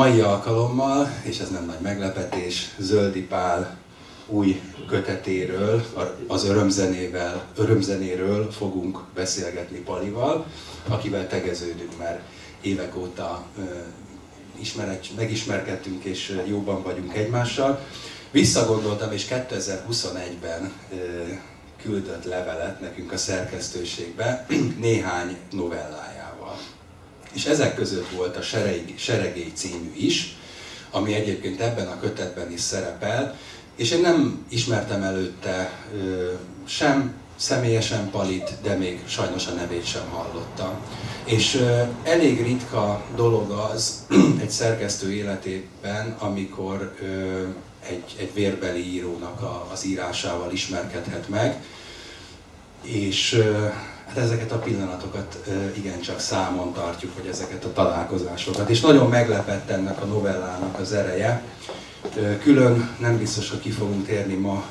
mai alkalommal, és ez nem nagy meglepetés, Zöldi Pál új kötetéről, az örömzenével, örömzenéről fogunk beszélgetni Palival, akivel tegeződünk már évek óta ismeret, megismerkedtünk és jóban vagyunk egymással. Visszagondoltam, és 2021-ben küldött levelet nekünk a szerkesztőségbe néhány novellájával. És ezek között volt a Seregély, Seregély című is, ami egyébként ebben a kötetben is szerepel, és én nem ismertem előtte sem személyesen Palit, de még sajnos a nevét sem hallottam. És elég ritka dolog az egy szerkesztő életében, amikor egy, egy vérbeli írónak a, az írásával ismerkedhet meg, és hát ezeket a pillanatokat igencsak számon tartjuk, hogy ezeket a találkozásokat. És nagyon meglepett ennek a novellának az ereje. Külön nem biztos, hogy ki fogunk térni ma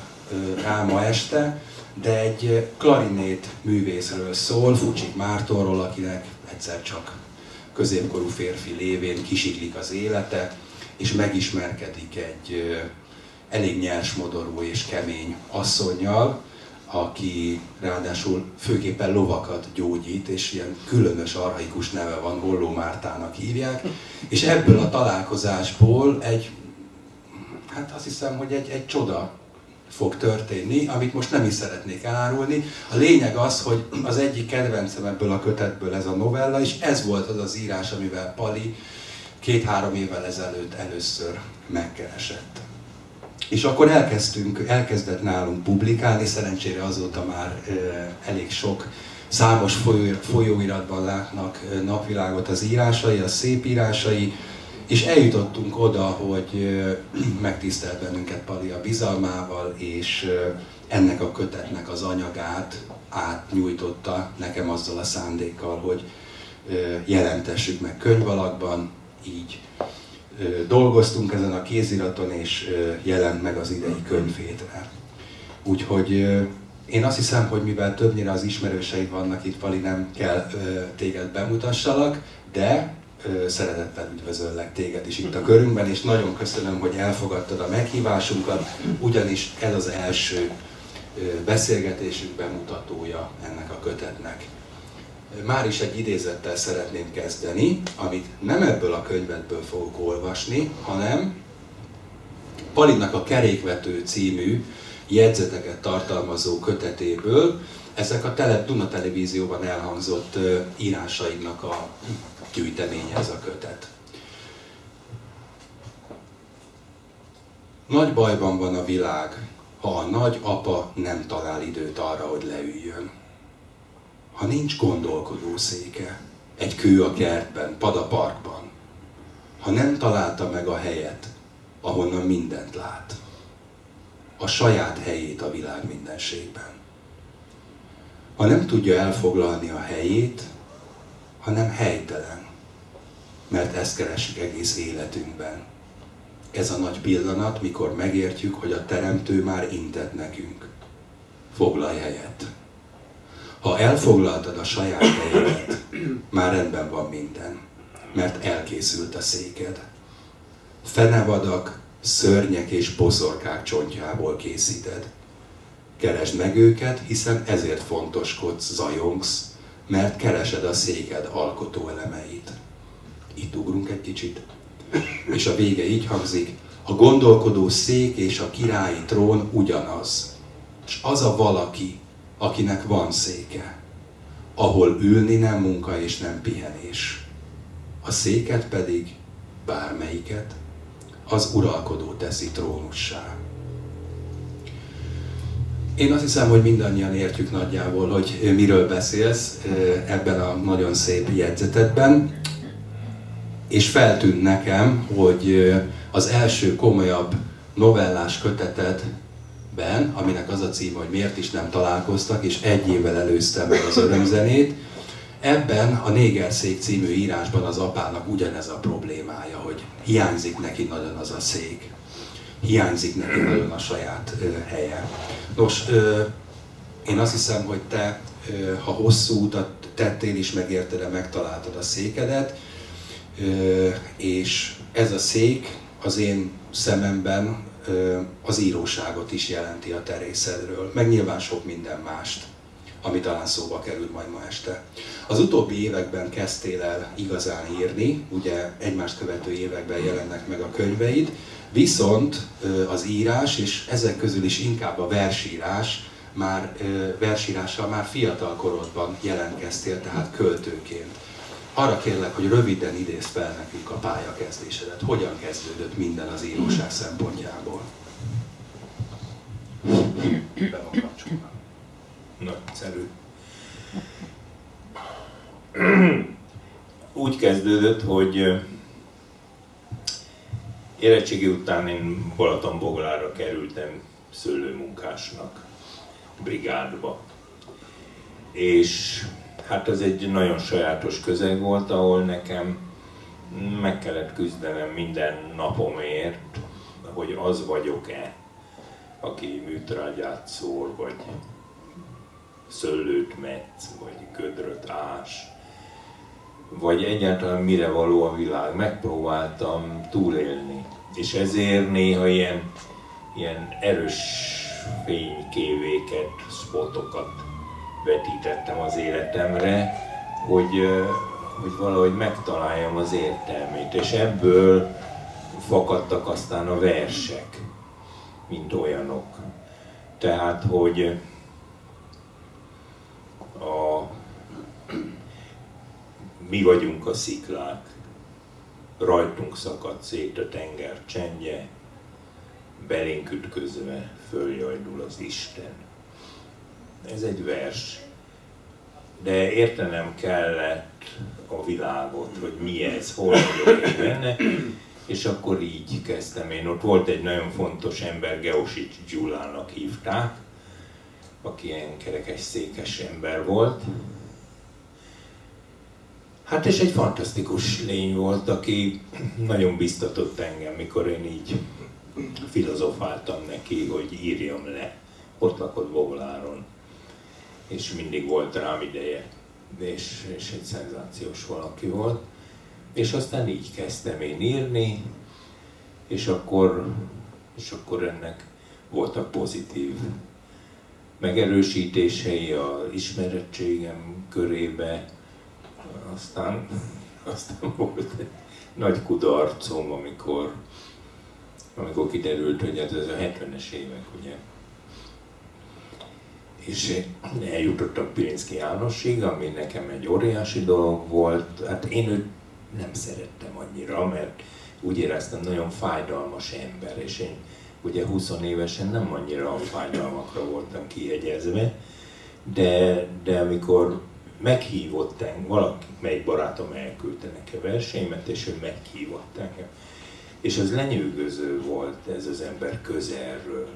rá ma este, de egy klarinét művészről szól, Fucsik Mártonról, akinek egyszer csak középkorú férfi lévén kisiklik az élete, és megismerkedik egy elég nyers modorú és kemény asszonynal, aki ráadásul főképpen lovakat gyógyít, és ilyen különös arhaikus neve van, Holló Mártának hívják, és ebből a találkozásból egy, hát azt hiszem, hogy egy, egy csoda fog történni, amit most nem is szeretnék elárulni. A lényeg az, hogy az egyik kedvencem ebből a kötetből ez a novella, és ez volt az az írás, amivel Pali két-három évvel ezelőtt először megkeresett. És akkor elkezdtünk, elkezdett nálunk publikálni, szerencsére azóta már elég sok számos folyó, folyóiratban látnak napvilágot az írásai, a szép írásai, és eljutottunk oda, hogy megtisztelt bennünket Pali a bizalmával, és ennek a kötetnek az anyagát átnyújtotta nekem azzal a szándékkal, hogy jelentessük meg könyvalakban, így dolgoztunk ezen a kéziraton, és jelent meg az idei könyvétre. Úgyhogy én azt hiszem, hogy mivel többnyire az ismerőseid vannak itt, Pali, nem kell téged bemutassalak, de szeretettel üdvözöllek téged is itt a körünkben, és nagyon köszönöm, hogy elfogadtad a meghívásunkat, ugyanis ez az első beszélgetésünk bemutatója ennek a kötetnek. Már is egy idézettel szeretném kezdeni, amit nem ebből a könyvetből fogok olvasni, hanem Palinak a Kerékvető című jegyzeteket tartalmazó kötetéből, ezek a tele, Duna televízióban elhangzott írásainak a gyűjteménye ez a kötet. Nagy bajban van a világ, ha a nagy apa nem talál időt arra, hogy leüljön. Ha nincs gondolkodó széke, egy kő a kertben, pad a parkban, ha nem találta meg a helyet, ahonnan mindent lát, a saját helyét a világ mindenségben. Ha nem tudja elfoglalni a helyét, hanem helytelen. Mert ezt keresünk egész életünkben. Ez a nagy pillanat, mikor megértjük, hogy a Teremtő már intett nekünk. Foglalj helyet. Ha elfoglaltad a saját helyedet, már rendben van minden, mert elkészült a széked. Fenevadak, szörnyek és boszorkák csontjából készíted. Keresd meg őket, hiszen ezért fontoskodsz, zajongsz, mert keresed a széked alkotó elemeit. Itt ugrunk egy kicsit. És a vége így hangzik, a gondolkodó szék és a királyi trón ugyanaz. És az a valaki, akinek van széke, ahol ülni nem munka és nem pihenés. A széket pedig, bármelyiket, az uralkodó teszi trónussá. Én azt hiszem, hogy mindannyian értjük nagyjából, hogy miről beszélsz ebben a nagyon szép jegyzetedben. És feltűnt nekem, hogy az első komolyabb novellás kötetedben, aminek az a cím, hogy miért is nem találkoztak, és egy évvel előztem meg az örömzenét, ebben a Négerszék című írásban az apának ugyanez a problémája, hogy hiányzik neki nagyon az a szék hiányzik neki nagyon a saját helye. Nos, én azt hiszem, hogy te, ha hosszú utat tettél is, megérted, megtaláltad a székedet, és ez a szék az én szememben az íróságot is jelenti a terészedről, meg nyilván sok minden mást, ami talán szóba került majd ma este. Az utóbbi években kezdtél el igazán írni, ugye egymást követő években jelennek meg a könyveid, viszont az írás, és ezek közül is inkább a versírás, már versírással már fiatal korodban jelentkeztél, tehát költőként. Arra kérlek, hogy röviden idézd fel nekünk a pályakezdésedet. Hogyan kezdődött minden az íróság szempontjából? Be van kapcsolva. Nagyszerű. Úgy kezdődött, hogy érettségi után én Balatonboglára kerültem szőlőmunkásnak, brigádba. És hát ez egy nagyon sajátos közeg volt, ahol nekem meg kellett küzdenem minden napomért, hogy az vagyok-e, aki műtrágyát szór, vagy szőlőt metsz, vagy gödröt ás, vagy egyáltalán mire való a világ. Megpróbáltam túlélni, és ezért néha ilyen, ilyen erős fénykévéket, spotokat vetítettem az életemre, hogy, hogy valahogy megtaláljam az értelmét, és ebből fakadtak aztán a versek, mint olyanok. Tehát, hogy a, mi vagyunk a sziklák, rajtunk szakad szét a tenger csendje, belénk ütközve följajdul az Isten. Ez egy vers, de értenem kellett a világot, hogy mi ez, hol vagyok én benne, és akkor így kezdtem én. Ott volt egy nagyon fontos ember, Geosics Gyulának hívták, aki ilyen kerekes székes ember volt. Hát és egy fantasztikus lény volt, aki nagyon biztatott engem, mikor én így filozofáltam neki, hogy írjam le. Ott lakott Bogláron, és mindig volt rám ideje, és, és egy szenzációs valaki volt. És aztán így kezdtem én írni, és akkor, és akkor ennek voltak pozitív megerősítései a ismerettségem körébe, aztán, aztán volt egy nagy kudarcom, amikor, amikor kiderült, hogy ez, ez a 70-es évek, ugye. És eljutottam Pirinszki Jánosig, ami nekem egy óriási dolog volt. Hát én őt nem szerettem annyira, mert úgy éreztem, nagyon fájdalmas ember, és én ugye 20 évesen nem annyira a fájdalmakra voltam kiegyezve, de, de amikor meghívott engem, valaki, melyik barátom elküldte nekem versenyemet, és ő meghívott engem. És az lenyűgöző volt ez az ember közelről,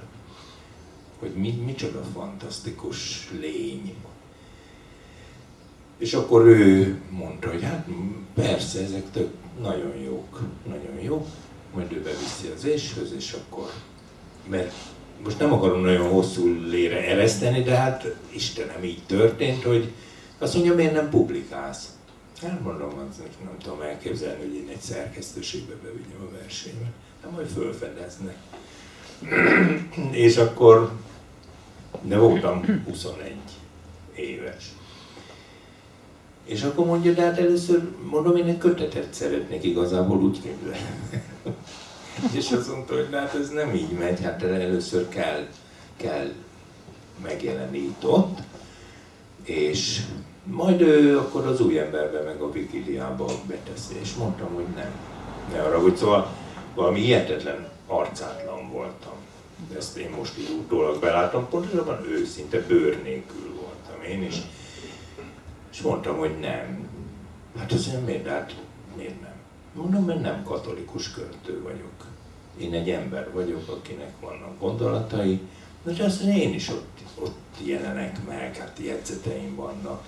hogy mi, micsoda fantasztikus lény. És akkor ő mondta, hogy hát persze, ezek tök nagyon jók, nagyon jók, majd ő beviszi az éshez, és akkor mert most nem akarom nagyon hosszú lére ereszteni, de hát Istenem így történt, hogy azt mondja, miért nem publikálsz? Hát mondom, az nem tudom elképzelni, hogy én egy szerkesztőségbe bevigyem a versenybe. Nem, majd fölfedeznek. és akkor, de voltam 21 éves. És akkor mondja, de hát először mondom, én egy kötetet szeretnék igazából úgy képzelni. és azt mondta, hogy hát ez nem így megy, hát először kell, kell megjelenni itt ott, és majd ő akkor az új emberbe meg a Wikiliába beteszi, és mondtam, hogy nem. Ne arra, hogy szóval valami hihetetlen arcátlan voltam. Ezt én most így utólag belátom, pontosabban őszinte, bőr nélkül voltam én is. És mondtam, hogy nem. Hát az nem miért, hát miért nem? Mondom, mert nem katolikus költő vagyok. Én egy ember vagyok, akinek vannak gondolatai, de azt én is ott, ott jelenek meg, hát jegyzeteim vannak.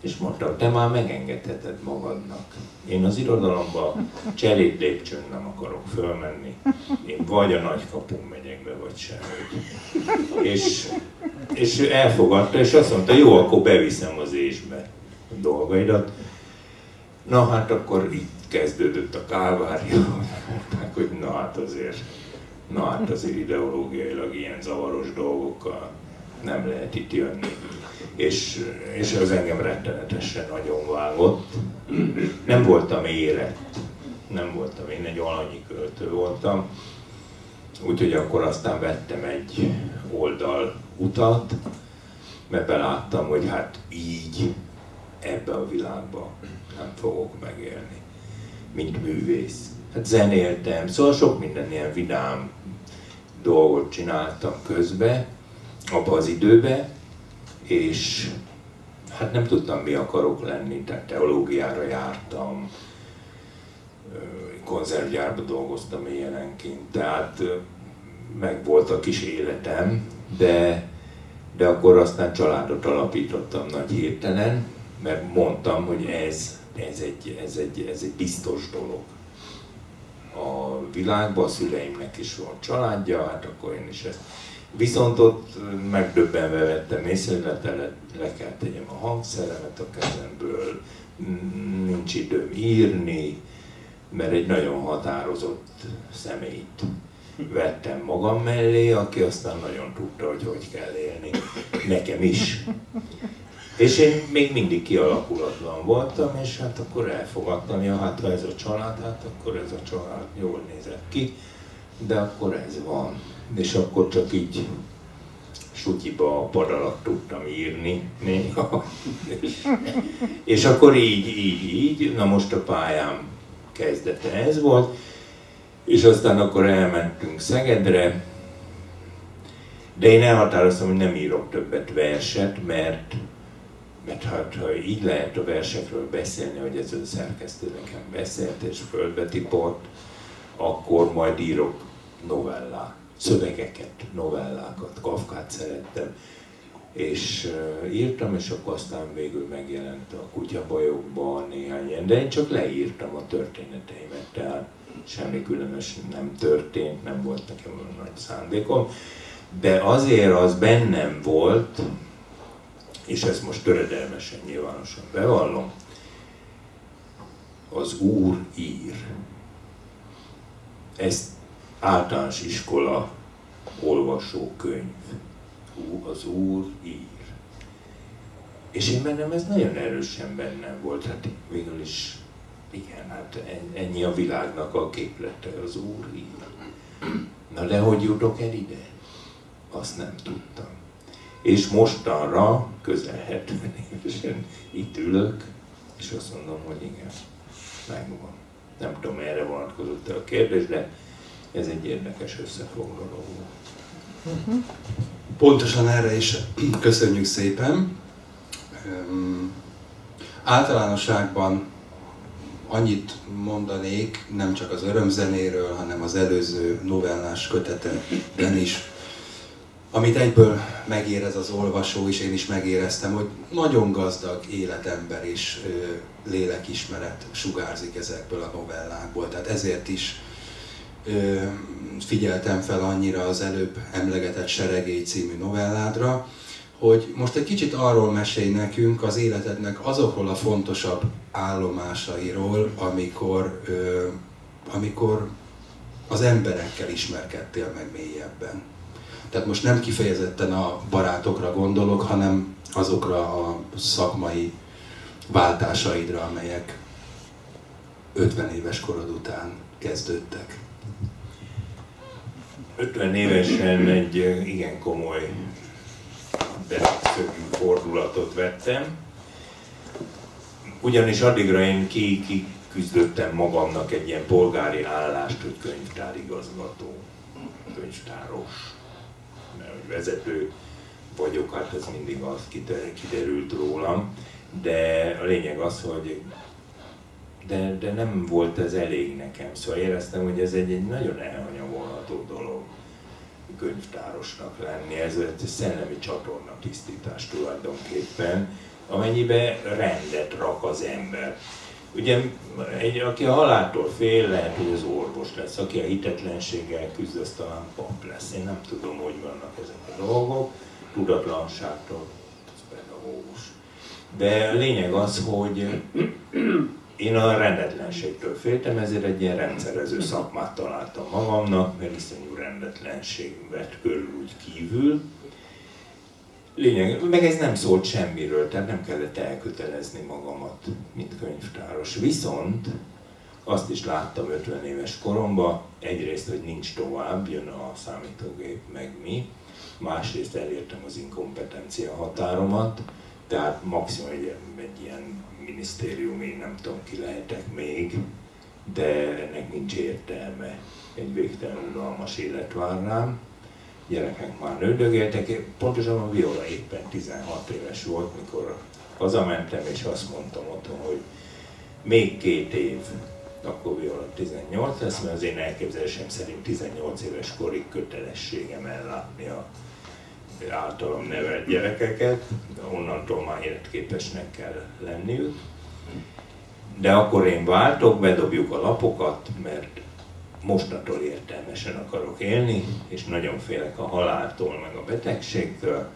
És mondtam, te már megengedheted magadnak. Én az irodalomba cserét lépcsőn nem akarok fölmenni. Én vagy a nagykapun megyek be, vagy sem. És, és elfogadta, és azt mondta, jó, akkor beviszem az ésbe a dolgaidat. Na hát akkor itt kezdődött a kálvária, mondták, hogy na hát azért, na hát azért ideológiailag ilyen zavaros dolgokkal nem lehet itt jönni. És, és az engem rettenetesen nagyon vágott. Nem voltam érett, nem voltam, én egy alanyi költő voltam, úgyhogy akkor aztán vettem egy oldal utat, mert beláttam, hogy hát így ebbe a világba nem fogok megélni, mint művész. Hát zenéltem, szóval sok minden ilyen vidám dolgot csináltam közbe, abba az időbe, és hát nem tudtam, mi akarok lenni, tehát teológiára jártam, konzervgyárba dolgoztam éjjelenként, tehát meg volt a kis életem, de, de akkor aztán családot alapítottam nagy hirtelen, mert mondtam, hogy ez, ez, egy, ez, egy, ez egy biztos dolog. A világban a szüleimnek is volt családja, hát akkor én is ezt. Viszont ott megdöbbenve vettem észre, hogy le, le, le kell tegyem a hangszeremet a kezemből, nincs időm írni, mert egy nagyon határozott személyt vettem magam mellé, aki aztán nagyon tudta, hogy hogy kell élni. Nekem is. És én még mindig kialakulatlan voltam, és hát akkor elfogadtam, ja, hát ha ez a család, hát akkor ez a család jól nézett ki, de akkor ez van. És akkor csak így sutyiba a pad alatt tudtam írni néha. és akkor így, így, így, na most a pályám kezdete. Ez volt, és aztán akkor elmentünk Szegedre, de én elhatároztam, hogy nem írok többet verset, mert, mert hát, ha így lehet a versekről beszélni, hogy ez a szerkesztő nekem beszélt és földbetiport, akkor majd írok novellát, szövegeket, novellákat, Kafkát szerettem, és írtam, és akkor aztán végül megjelent a kutyabajokban néhány ilyen, de én csak leírtam a történeteimet, tehát semmi különös nem történt, nem volt nekem olyan nagy szándékom, de azért az bennem volt, és ezt most töredelmesen nyilvánosan bevallom, az Úr ír. Ez általános iskola olvasókönyv. Az Úr ír. És én bennem ez nagyon erősen bennem volt, hát végül is igen, hát ennyi a világnak a képlete, az Úr ír. Na de hogy jutok el ide? Azt nem tudtam. És mostanra, közel 70 évesen itt ülök, és azt mondom, hogy igen, megvan. Nem tudom, erre vonatkozott a kérdés, de ez egy érdekes összefoglaló volt. Pontosan erre is köszönjük szépen. általánosságban annyit mondanék, nem csak az örömzenéről, hanem az előző novellás kötetben is, amit egyből megérez az olvasó, és én is megéreztem, hogy nagyon gazdag életember és lélekismeret sugárzik ezekből a novellákból. Tehát ezért is figyeltem fel annyira az előbb emlegetett Seregély című novelládra, hogy most egy kicsit arról mesélj nekünk az életednek azokról a fontosabb állomásairól, amikor, amikor az emberekkel ismerkedtél meg mélyebben. Tehát most nem kifejezetten a barátokra gondolok, hanem azokra a szakmai váltásaidra, amelyek 50 éves korod után kezdődtek. 50 évesen egy igen komoly szögű fordulatot vettem. Ugyanis addigra én ki, ki küzdöttem magamnak egy ilyen polgári állást, hogy könyvtárigazgató, könyvtáros, mert hogy vezető vagyok, hát ez mindig az kiderült rólam, de a lényeg az, hogy de, de nem volt ez elég nekem, szóval éreztem, hogy ez egy, egy nagyon elhanyagolható dolog könyvtárosnak lenni, ez egy szellemi csatorna tisztítás tulajdonképpen, amennyiben rendet rak az ember. Ugye, egy, aki a haláltól fél, lehet, hogy az orvos lesz, aki a hitetlenséggel küzd, az talán pap lesz. Én nem tudom, hogy vannak ezek a dolgok, tudatlanságtól, az pedagógus. De a lényeg az, hogy én a rendetlenségtől féltem, ezért egy ilyen rendszerező szakmát találtam magamnak, mert iszonyú rendetlenség vett körül úgy kívül. Lényeg, meg ez nem szólt semmiről, tehát nem kellett elkötelezni magamat, mint könyvtáros. Viszont azt is láttam 50 éves koromban, egyrészt, hogy nincs tovább, jön a számítógép, meg mi, másrészt elértem az inkompetencia határomat, tehát maximum egy, egy ilyen minisztériumi, nem tudom ki lehetek még, de ennek nincs értelme. Egy végtelen unalmas élet vár rám. Gyerekek már nődögéltek, pontosan a Viola éppen 16 éves volt, mikor hazamentem, és azt mondtam otthon, hogy még két év, akkor Viola 18 lesz, mert az én elképzelésem szerint 18 éves korig kötelességem ellátni a általam nevelt gyerekeket, de onnantól már életképesnek kell lenniük. De akkor én váltok, bedobjuk a lapokat, mert mostantól értelmesen akarok élni, és nagyon félek a haláltól, meg a betegségtől,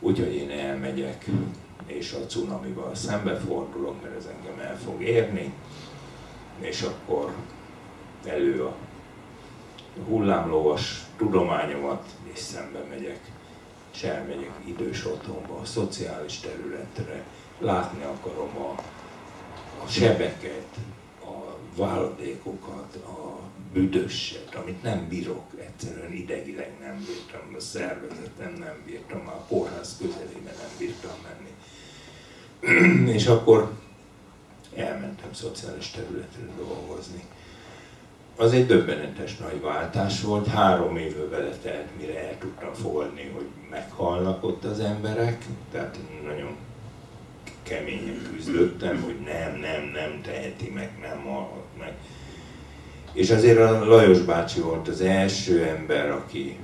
úgyhogy én elmegyek, és a cunamival szembefordulok, mert ez engem el fog érni, és akkor elő a hullámlovas tudományomat, és szembe megyek és elmegyek idős otthonba, a szociális területre, látni akarom a, a sebeket, a váladékokat, a büdösset, amit nem bírok, egyszerűen idegileg nem bírtam, a szervezetem nem bírtam, a kórház közelében nem bírtam menni. és akkor elmentem szociális területre dolgozni az egy döbbenetes nagy váltás volt. Három évvel beletelt, mire el tudtam fogadni, hogy meghalnak ott az emberek. Tehát nagyon keményen küzdöttem, hogy nem, nem, nem teheti meg, nem halhat meg. És azért a Lajos bácsi volt az első ember, aki,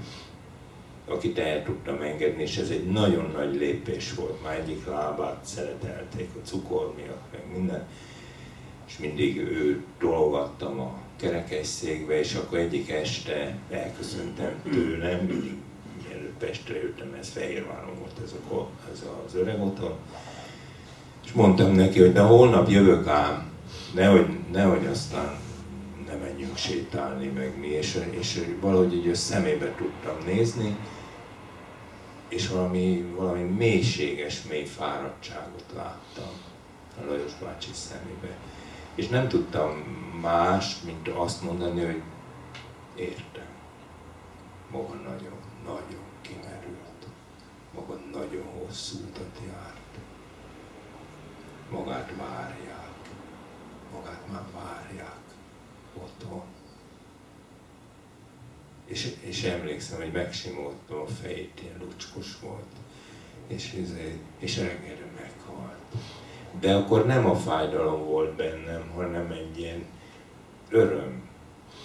akit el tudtam engedni, és ez egy nagyon nagy lépés volt. Már egyik lábát szeretelték a cukor miatt, meg minden. És mindig ő dolgattam a kerekesszékbe, és akkor egyik este elköszöntem tőlem, mindig mielőtt Pestre jöttem, ez Fehérváron volt ez, a, ez az öreg otthon, és mondtam neki, hogy de holnap jövök ám, nehogy, nehogy aztán ne menjünk sétálni, meg mi, és, és valahogy így a szemébe tudtam nézni, és valami, valami mélységes, mély fáradtságot láttam a Lajos bácsi szemébe és nem tudtam más, mint azt mondani, hogy értem. Maga nagyon, nagyon kimerült. Maga nagyon hosszú utat járt. Magát várják. Magát már várják otthon. És, és emlékszem, hogy megsimoltam a fejét, ilyen lucskos volt. És, és reggelre meghalt de akkor nem a fájdalom volt bennem, hanem egy ilyen öröm,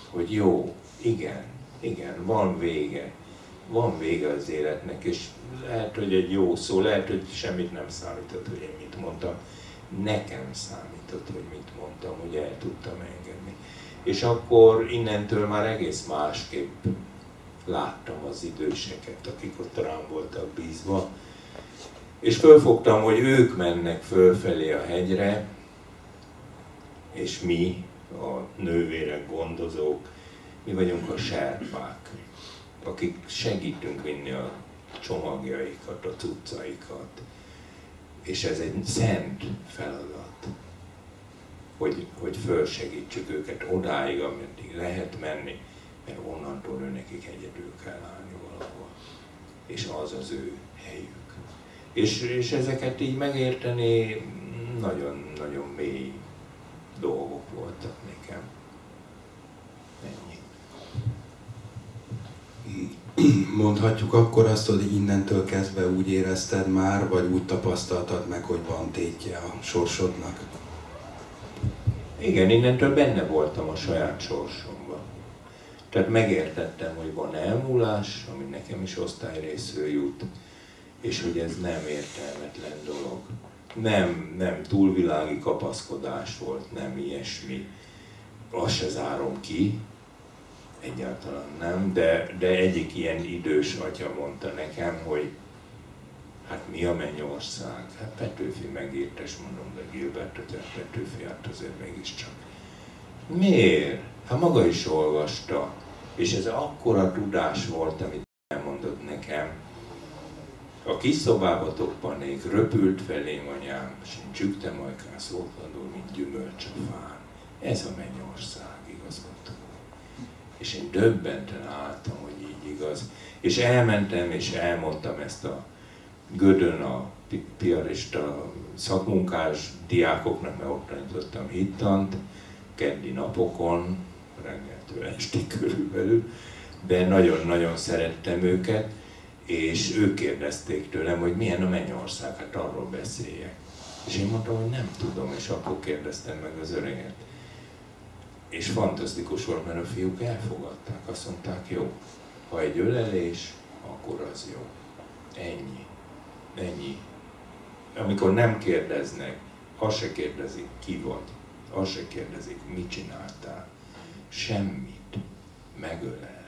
hogy jó, igen, igen, van vége, van vége az életnek, és lehet, hogy egy jó szó, lehet, hogy semmit nem számított, hogy én mit mondtam. Nekem számított, hogy mit mondtam, hogy el tudtam engedni. És akkor innentől már egész másképp láttam az időseket, akik ott rám voltak bízva, és fölfogtam, hogy ők mennek fölfelé a hegyre, és mi, a nővérek, gondozók, mi vagyunk a serpák, akik segítünk vinni a csomagjaikat, a cuccaikat. És ez egy szent feladat, hogy, hogy fölsegítsük őket odáig, ameddig lehet menni, mert onnantól ő nekik egyedül kell állni valahol. És az az ő helyük. És, és ezeket így megérteni nagyon-nagyon mély dolgok voltak nekem. Ennyi. Mondhatjuk akkor azt, hogy innentől kezdve úgy érezted már, vagy úgy tapasztaltad meg, hogy van tétje a sorsodnak? Igen, innentől benne voltam a saját sorsomban. Tehát megértettem, hogy van elmúlás, ami nekem is osztályrészről jut, és hogy ez nem értelmetlen dolog. Nem, nem túlvilági kapaszkodás volt, nem ilyesmi. Azt se zárom ki, egyáltalán nem, de, de egyik ilyen idős atya mondta nekem, hogy Hát mi a mennyország? Hát Petőfi megírta, és mondom, de Gilbert, hogy Petőfi, hát azért mégiscsak. Miért? Hát maga is olvasta. És ez akkora tudás volt, amit elmondott nekem. A kis szobába toppanék, röpült felém anyám, és én csügtem ajkán szótlanul, mint gyümölcs a fán. Ez a mennyország, igazgató. És én döbbenten álltam, hogy így igaz. És elmentem, és elmondtam ezt a Gödön a piarista szakmunkás diákoknak, mert ott tanítottam hittant, keddi napokon, reggeltől estig körülbelül, de nagyon-nagyon szerettem őket, és ők kérdezték tőlem, hogy milyen a mennyország, hát arról beszéljek. És én mondtam, hogy nem tudom, és akkor kérdeztem meg az öreget. És fantasztikus volt, mert a fiúk elfogadták, azt mondták, jó, ha egy ölelés, akkor az jó. Ennyi. Ennyi. Amikor nem kérdeznek, azt se kérdezik, ki vagy. Azt se kérdezik, mit csináltál. Semmit. Megölel.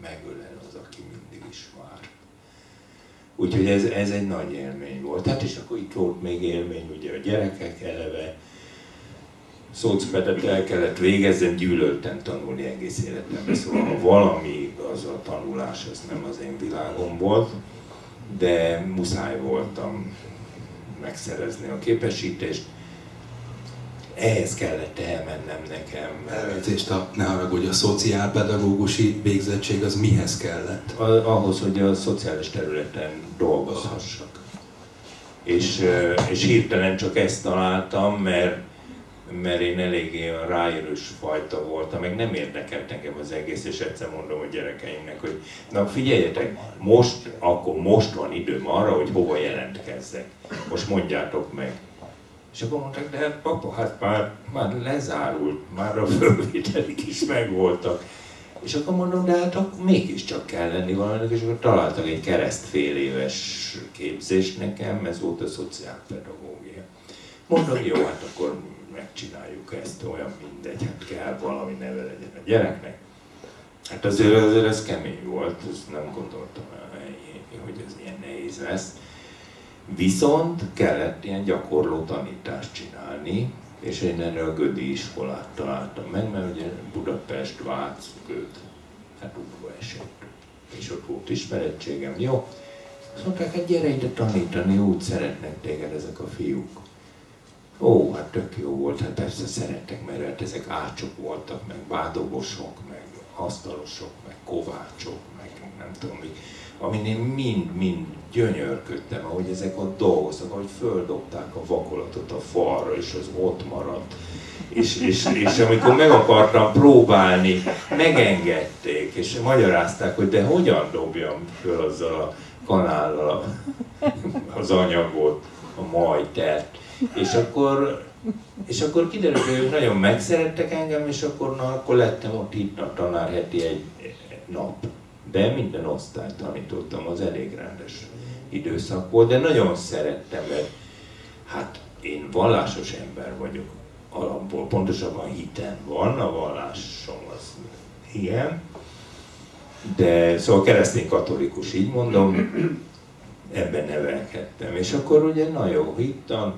Megölel az, aki mindig is vár. Úgyhogy ez, ez egy nagy élmény volt. Hát és akkor itt volt még élmény, ugye a gyerekek eleve, szócpetet el kellett végezzen, gyűlöltem tanulni egész életemben, szóval ha valami az a tanulás, az nem az én világom volt, de muszáj voltam megszerezni a képesítést. Ehhez kellett elmennem nekem. Elnézést, a, ne haragudj, a szociálpedagógusi végzettség az mihez kellett? ahhoz, hogy a szociális területen dolgozhassak. És, és hirtelen csak ezt találtam, mert mert én eléggé a ráérős fajta voltam, meg nem érdekelt nekem az egész, és egyszer mondom a gyerekeimnek, hogy na figyeljetek, most, akkor most van időm arra, hogy hova jelentkezzek. Most mondjátok meg. És akkor mondták, de hát papa, hát már, már lezárult, már a fölvételik is megvoltak. És akkor mondom, de hát akkor mégiscsak kell lenni valaminek, és akkor találtak egy kereszt fél éves képzést nekem, ez volt a szociálpedagógia. Mondom, jó, hát akkor megcsináljuk ezt, olyan mindegy, hát kell valami neve legyen a gyereknek. Hát azért, azért ez kemény volt, ezt nem gondoltam, hogy ez ilyen nehéz lesz. Viszont kellett ilyen gyakorló tanítást csinálni, és én erre a Gödi iskolát találtam meg, mert ugye Budapest, Vác, Göd, hát útba esett. És ott volt ismerettségem, jó? Azt mondták, hogy gyere ide tanítani, úgy szeretnek téged ezek a fiúk. Ó, hát tök jó volt, hát persze szerettek, mert hát ezek ácsok voltak, meg bádogosok, meg asztalosok, meg kovácsok, meg nem tudom mi, amin én mind-mind gyönyörködtem, ahogy ezek ott dolgoztak, ahogy földobták a vakolatot a falra, és az ott maradt. És, és, és amikor meg akartam próbálni, megengedték, és magyarázták, hogy de hogyan dobjam föl azzal a kanállal az anyagot, a majtert és akkor, és akkor kiderült, hogy ők nagyon megszerettek engem, és akkor, na, akkor lettem ott itt tanár heti egy nap. De minden osztályt tanítottam, az elég rendes időszak volt, de nagyon szerettem, mert hát én vallásos ember vagyok alapból, pontosabban hiten van, a vallásom az ilyen, de szóval keresztény katolikus, így mondom, ebben nevelkedtem. És akkor ugye na jó, hittan,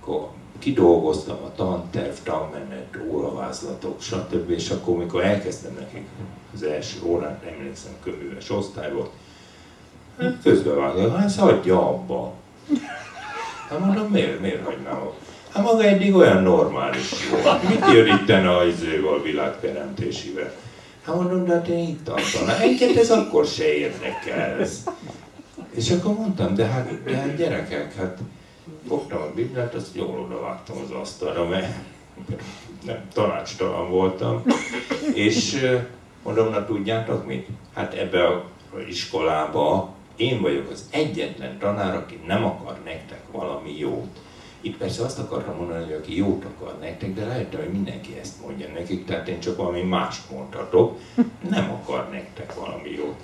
akkor kidolgoztam a tanterv, tanmenet, óravázlatok, stb. És akkor, mikor elkezdtem nekik az első órát, emlékszem, köműves osztály volt, hát közbevágtam, hát hagyja abba. Hát mondom, miért, miért hagynám Hát maga eddig olyan normális volt. Mit jön itten a izéval, a világteremtésével? Hát mondom, de hát én itt tartom. Enged ez akkor se érdekel. És akkor mondtam, de hát, de hát gyerekek, hát fogtam a Bibliát, azt jól odavágtam az asztalra, mert nem, tanácstalan voltam. És mondom, na tudjátok mit? Hát ebbe a iskolába én vagyok az egyetlen tanár, aki nem akar nektek valami jót. Itt persze azt akartam mondani, hogy aki jót akar nektek, de rájöttem, hogy mindenki ezt mondja nekik, tehát én csak valami mást mondhatok, nem akar nektek valami jót.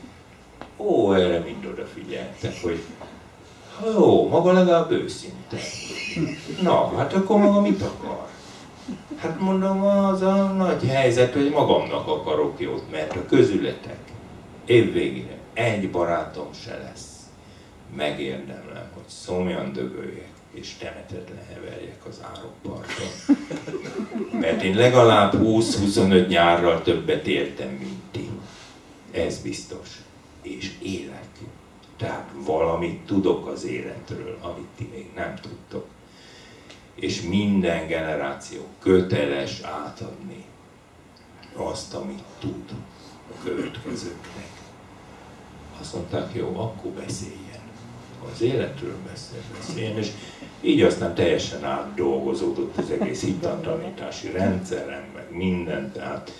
Ó, erre mind odafigyeltek, hogy jó, maga legalább őszinte. Na, hát akkor maga mit akar? Hát mondom, az a nagy helyzet, hogy magamnak akarok jót, mert a közületek évvégére egy barátom se lesz. megérdemlem, hogy szomjan dögöljek, és temetetlen heverjek az árokparton. Mert én legalább 20-25 nyárral többet éltem, mint ti. Ez biztos. És élek. Tehát valamit tudok az életről, amit ti még nem tudtok. És minden generáció köteles átadni azt, amit tud a következőknek. Azt mondták, jó, akkor beszéljen. Az életről beszél, beszéljen, és így aztán teljesen átdolgozódott az egész hittantlanítási rendszerem, meg minden, tehát,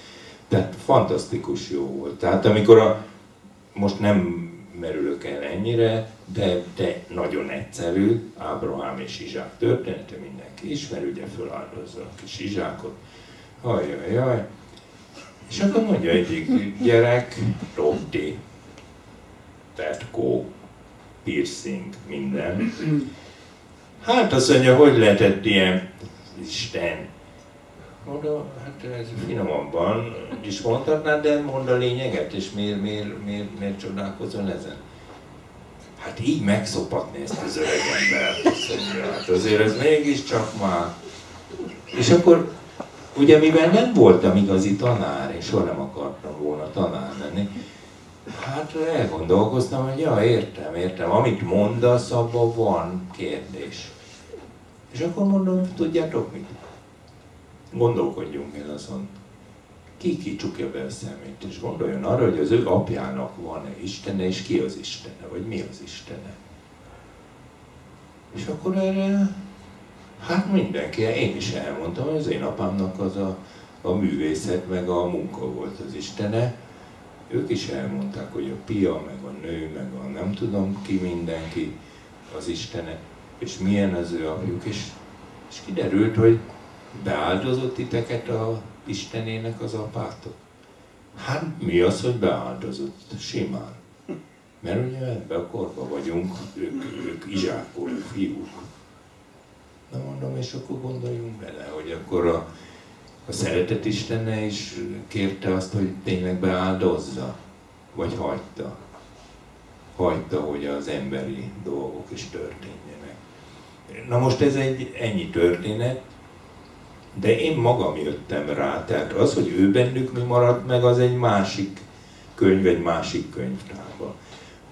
tehát fantasztikus jó volt. Tehát amikor a, most nem merülök el ennyire, de, de nagyon egyszerű, Ábrahám és Izsák története mindenki ismer, ugye föláldozza a kis Izsákot, jaj, és akkor mondja egyik gyerek, Rotti, Petko, piercing, minden. Hát azt mondja, hogy lehetett ilyen Isten. Mondom, hát ez finomabban is mondhatnád, de mondd a lényeget, és miért, miért, miért, miért csodálkozol ezen? Hát így megszopatni ezt az öreg embert, hát azért ez mégiscsak már. És akkor, ugye mivel nem voltam igazi tanár, és soha nem akartam volna tanár lenni, Hát elgondolkoztam, hogy ja, értem, értem. Amit mondasz, abban van kérdés. És akkor mondom, tudjátok mit? Gondolkodjunk el azon. Ki csukja be a szemét, és gondoljon arra, hogy az ő apjának van-e Istene, és ki az Istene, vagy mi az Istene. És akkor erre, hát mindenki, én is elmondtam, hogy az én apámnak az a, a művészet, meg a munka volt az Istene, ők is elmondták, hogy a pia, meg a nő, meg a nem tudom ki mindenki az Istene, és milyen az ő apjuk, és, és kiderült, hogy beáldozott titeket a Istenének az apátok. Hát mi az, hogy beáldozott? Simán. Mert ugye ebben a korban vagyunk, ők, ők izsákoló fiúk. Na mondom, és akkor gondoljunk bele, hogy akkor a, a szeretet Istenne is kérte azt, hogy tényleg beáldozza, vagy hagyta. Hagyta, hogy az emberi dolgok is történjenek. Na most ez egy ennyi történet, de én magam jöttem rá, tehát az, hogy ő bennük mi maradt meg, az egy másik könyv, egy másik könyvtárban.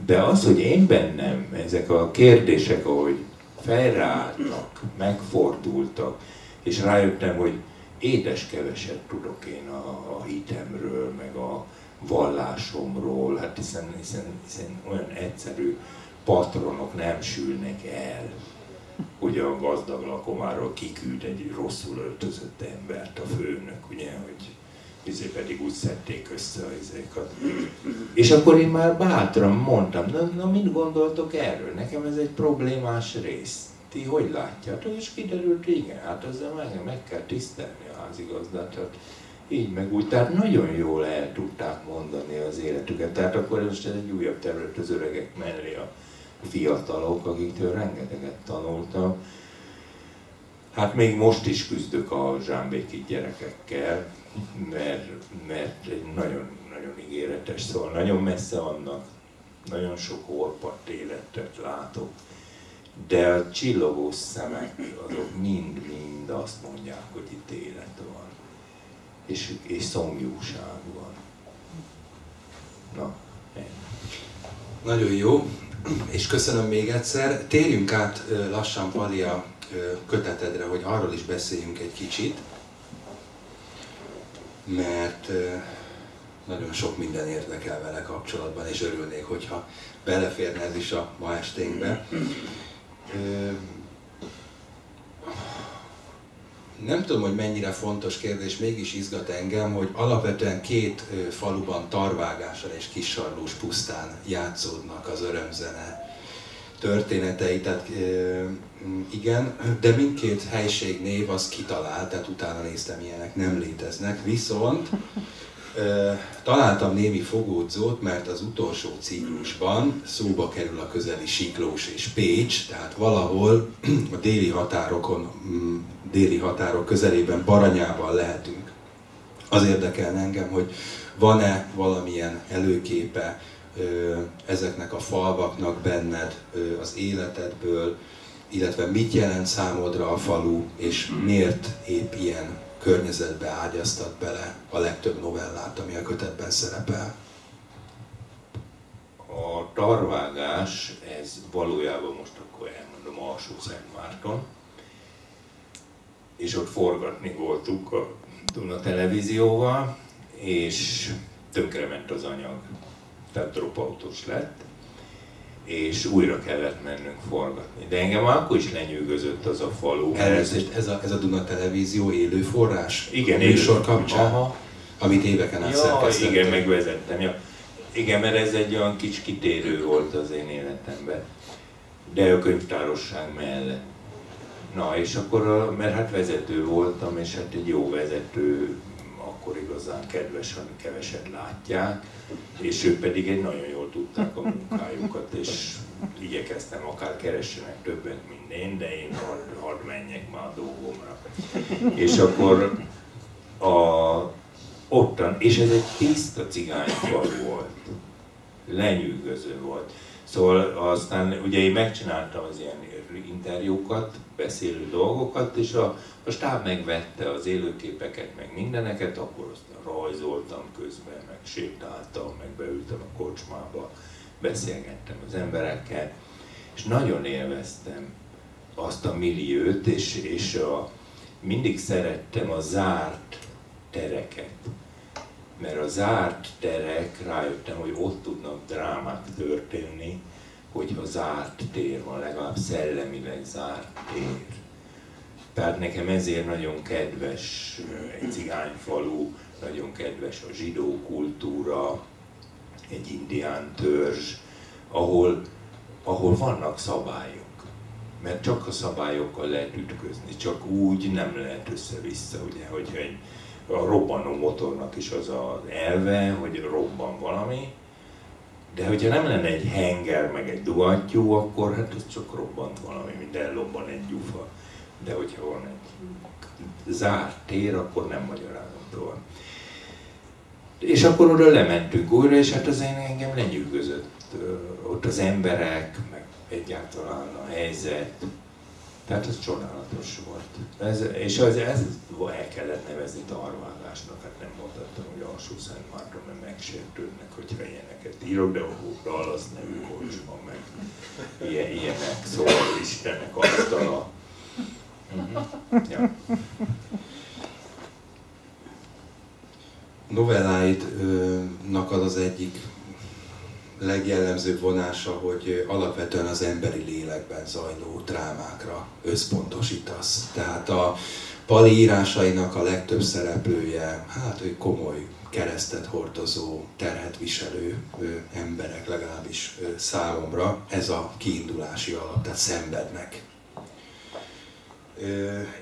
De az, hogy én bennem ezek a kérdések, ahogy felreálltak, megfordultak, és rájöttem, hogy édes keveset tudok én a, a hitemről, meg a vallásomról, hát hiszen, hiszen, hiszen olyan egyszerű patronok nem sülnek el, a gazdag lakomáról kiküld egy rosszul öltözött embert a főnök, ugye, hogy izé pedig úgy szedték össze a izékat. És akkor én már bátran mondtam, na, na mit gondoltok erről? Nekem ez egy problémás rész. Ti hogy látjátok? És kiderült, igen, hát ezzel meg, meg kell tisztelni házigazdát, tehát így meg úgy. Tehát nagyon jól el tudták mondani az életüket. Tehát akkor most ez egy újabb terület az öregek mellé a fiatalok, akiktől rengeteget tanultam. Hát még most is küzdök a zsámbéki gyerekekkel, mert, mert egy nagyon, nagyon ígéretes, szóval nagyon messze vannak, nagyon sok orpat életet látok, de a csillogó szemek azok mind-mind azt mondják, hogy itt élet van. És, és szomjúság van. Na, ennyi. Nagyon jó, és köszönöm még egyszer. Térjünk át lassan Pali a kötetedre, hogy arról is beszéljünk egy kicsit, mert nagyon sok minden érdekel vele kapcsolatban, és örülnék, hogyha beleférne ez is a ma esténkbe nem tudom, hogy mennyire fontos kérdés, mégis izgat engem, hogy alapvetően két faluban Tarvágáson és Kissarlós pusztán játszódnak az örömzene történetei, tehát igen, de mindkét helység név az kitalált, tehát utána néztem, ilyenek nem léteznek, viszont Találtam némi fogódzót, mert az utolsó ciklusban szóba kerül a közeli Siklós és Pécs, tehát valahol a déli határokon, mm, déli határok közelében Baranyában lehetünk. Az érdekel engem, hogy van-e valamilyen előképe ezeknek a falvaknak benned az életedből, illetve mit jelent számodra a falu, és miért épp ilyen környezetbe ágyaztat bele a legtöbb novellát, ami a kötetben szerepel? A tarvágás, ez valójában most akkor elmondom Alsó Szentmárton, és ott forgatni voltunk a Duna televízióval, és tönkrement az anyag, tehát dropautós lett, és újra kellett mennünk forgatni. De engem akkor is lenyűgözött az a falu. Elnézést, ez a, ez a Duna Televízió élő forrás? Igen, élő műsor kapcsán? Aha. Amit éveken át ja, igen, megvezettem. Ja. Igen, mert ez egy olyan kis kitérő volt az én életemben. De a könyvtárosság mellett. Na, és akkor, mert hát vezető voltam, és hát egy jó vezető akkor igazán kedves, hanem keveset látják, és ők pedig egy nagyon jól tudták a munkájukat, és igyekeztem, akár keressenek többet, mint én, de én hadd, hadd menjek már a dolgomra. És akkor a, ottan, és ez egy tiszta cigányfal volt, lenyűgöző volt. Szóval aztán ugye én megcsináltam az ilyen interjúkat, beszélő dolgokat, és a, a stáb megvette az élőképeket, meg mindeneket, akkor aztán rajzoltam közben, meg sétáltam, meg beültem a kocsmába, beszélgettem az emberekkel, és nagyon élveztem azt a milliót, és, és a, mindig szerettem a zárt tereket. Mert a zárt terek, rájöttem, hogy ott tudnak drámák történni, hogyha zárt tér van, legalább szellemileg zárt tér. Tehát nekem ezért nagyon kedves egy cigányfalu, nagyon kedves a zsidó kultúra, egy indián törzs, ahol, ahol vannak szabályok. Mert csak a szabályokkal lehet ütközni, csak úgy nem lehet össze-vissza, ugye, hogyha egy a robbanó motornak is az az elve, hogy robban valami, de hogyha nem lenne egy henger, meg egy duhattyú, akkor hát ez csak robbant valami, mint ellobban egy gyufa. De hogyha van egy zárt tér, akkor nem magyarázom tovább. És akkor oda lementünk újra, és hát az engem lenyűgözött. Ott az emberek, meg egyáltalán a helyzet. Tehát ez csodálatos volt. Ez, és az, ez el kellett nevezni tarválásnak, hát nem mondhattam, hogy alsó Szent Márton, mert megsértődnek, hogyha ilyeneket írok, de a alasz nevű kocsma, meg ilyen, ilyenek, szóval Istennek asztala. Uh-huh. Ja. Novelláidnak az az egyik legjellemzőbb vonása, hogy alapvetően az emberi lélekben zajló drámákra összpontosítasz. Tehát a Pali írásainak a legtöbb szereplője, hát ő komoly keresztet hordozó, terhet viselő emberek, legalábbis számomra. Ez a kiindulási alap, tehát szenvednek.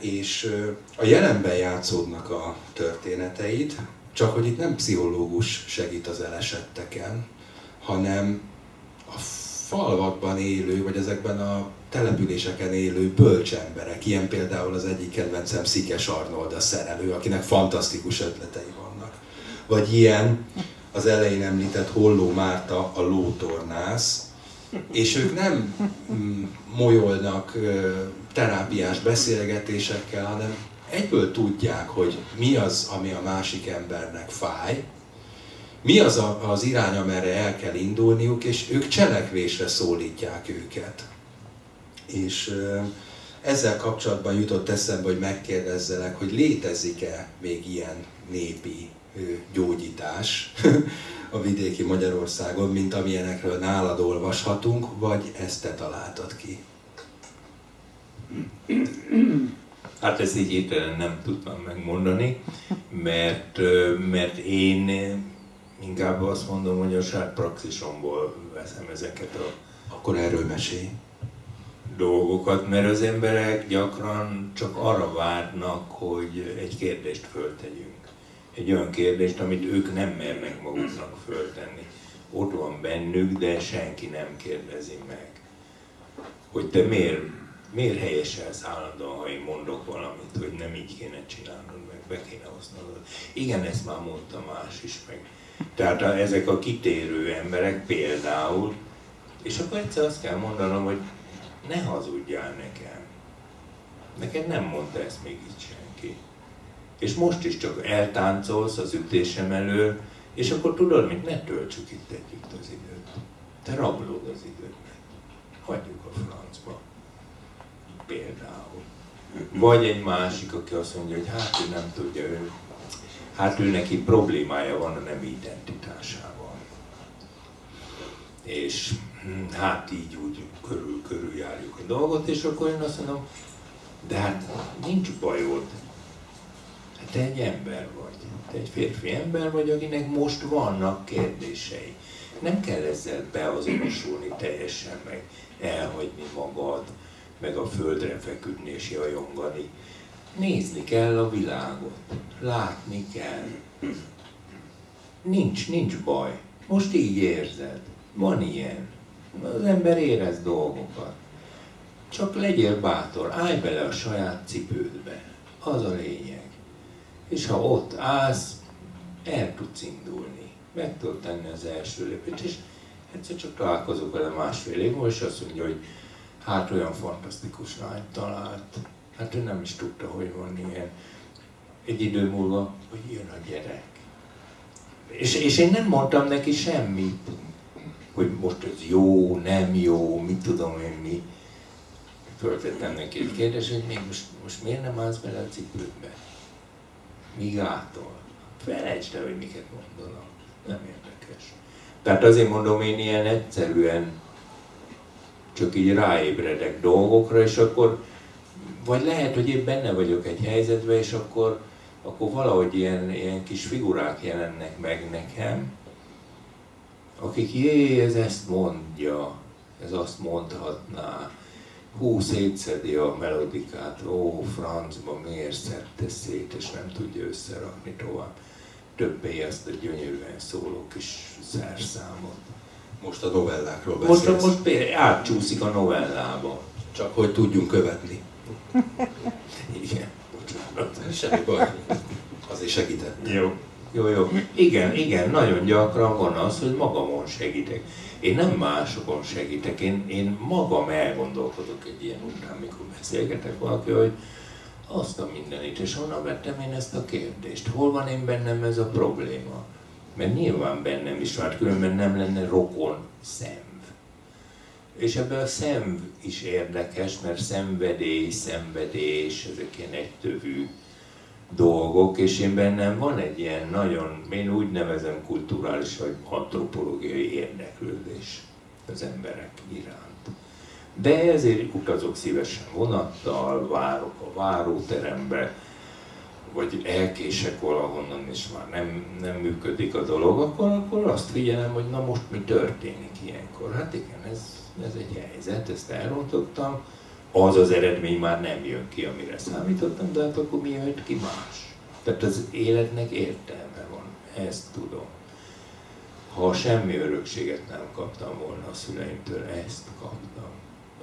És a jelenben játszódnak a történeteid, csak hogy itt nem pszichológus segít az elesetteken, hanem a falvakban élő, vagy ezekben a településeken élő bölcsemberek, ilyen például az egyik kedvencem Szikes Arnold a szerelő, akinek fantasztikus ötletei vannak. Vagy ilyen az elején említett Holló Márta, a lótornász, és ők nem mm, molyolnak terápiás beszélgetésekkel, hanem egyből tudják, hogy mi az, ami a másik embernek fáj, mi az a, az irány, amerre el kell indulniuk, és ők cselekvésre szólítják őket. És ezzel kapcsolatban jutott eszembe, hogy megkérdezzelek, hogy létezik-e még ilyen népi gyógyítás a vidéki Magyarországon, mint amilyenekről nálad olvashatunk, vagy ezt te találtad ki? Hát ezt így nem tudtam megmondani, mert, mert én inkább azt mondom, hogy a saját praxisomból veszem ezeket a... Akkor erről mesélj. Dolgokat, mert az emberek gyakran csak arra várnak, hogy egy kérdést föltegyünk. Egy olyan kérdést, amit ők nem mernek maguknak föltenni. Ott van bennük, de senki nem kérdezi meg. Hogy te miért, miért helyeselsz állandóan, ha én mondok valamit, hogy nem így kéne csinálnod, meg be kéne hoznom. Igen, ezt már mondta más is, meg Tehát a, ezek a kitérő emberek például, és akkor egyszer azt kell mondanom, hogy ne hazudjál nekem. Neked nem mondta ezt még így senki. És most is csak eltáncolsz az ütésem elől, és akkor tudod, mit ne töltsük itt együtt az időt. Te rablod az időt. Hagyjuk a francba. Például. Vagy egy másik, aki azt mondja, hogy hát ő nem tudja, ő, hát ő neki problémája van a nem identitásával. És hm, hát így úgy körül, körül járjuk a dolgot, és akkor én azt mondom, de hát nincs bajod. Hát te egy ember vagy. Te egy férfi ember vagy, akinek most vannak kérdései. Nem kell ezzel beazonosulni teljesen, meg elhagyni magad, meg a földre feküdni és jajongani. Nézni kell a világot, látni kell. Nincs, nincs baj. Most így érzed. Van ilyen. Az ember érez dolgokat. Csak legyél bátor, állj bele a saját cipődbe. Az a lényeg. És ha ott állsz, el tudsz indulni. Meg tudod tenni az első lépést, és egyszer csak találkozok vele másfél év és azt mondja, hogy hát olyan fantasztikus lányt talált. Hát ő nem is tudta, hogy van ilyen. Egy idő múlva, hogy jön a gyerek. És, és én nem mondtam neki semmit, hogy most ez jó, nem jó, mit tudom én mi. Föltettem neki egy kérdést, hogy még most, most miért nem állsz bele a cipődbe? Mi gátol? Felejtsd el, hogy miket mondanak. Nem érdekes. Tehát azért mondom én ilyen egyszerűen csak így ráébredek dolgokra, és akkor vagy lehet, hogy én benne vagyok egy helyzetben, és akkor, akkor valahogy ilyen, ilyen kis figurák jelennek meg nekem, akik jé, ez ezt mondja, ez azt mondhatná, hú, szétszedi a melodikát, ó, francba, miért szedte szét, és nem tudja összerakni tovább. Többé ezt a gyönyörűen szóló kis szerszámot. Most a novellákról beszélsz. Most, most például átcsúszik a novellába. Csak hogy tudjunk követni. Igen, bocsánat. Semmi baj. Azért segített. Jó. Jó, jó. Igen, igen, nagyon gyakran van az, hogy magamon segítek. Én nem másokon segítek, én, én magam elgondolkodok egy ilyen után, mikor beszélgetek valaki, hogy azt a mindenit, és honnan vettem én ezt a kérdést? Hol van én bennem ez a probléma? Mert nyilván bennem is van, különben nem lenne rokon szemv. És ebben a szemv is érdekes, mert szenvedély, szenvedés, ezek ilyen egytövű dolgok, és én bennem van egy ilyen nagyon, én úgy nevezem kulturális vagy antropológiai érdeklődés az emberek iránt. De ezért utazok szívesen vonattal, várok a váróterembe, vagy elkések valahonnan, és már nem, nem működik a dolog, akkor, akkor azt figyelem, hogy na most mi történik ilyenkor. Hát igen, ez, ez egy helyzet, ezt elrontottam, az az eredmény már nem jön ki, amire számítottam, de hát akkor mi jött ki más? Tehát az életnek értelme van, ezt tudom. Ha semmi örökséget nem kaptam volna a szüleimtől, ezt kaptam.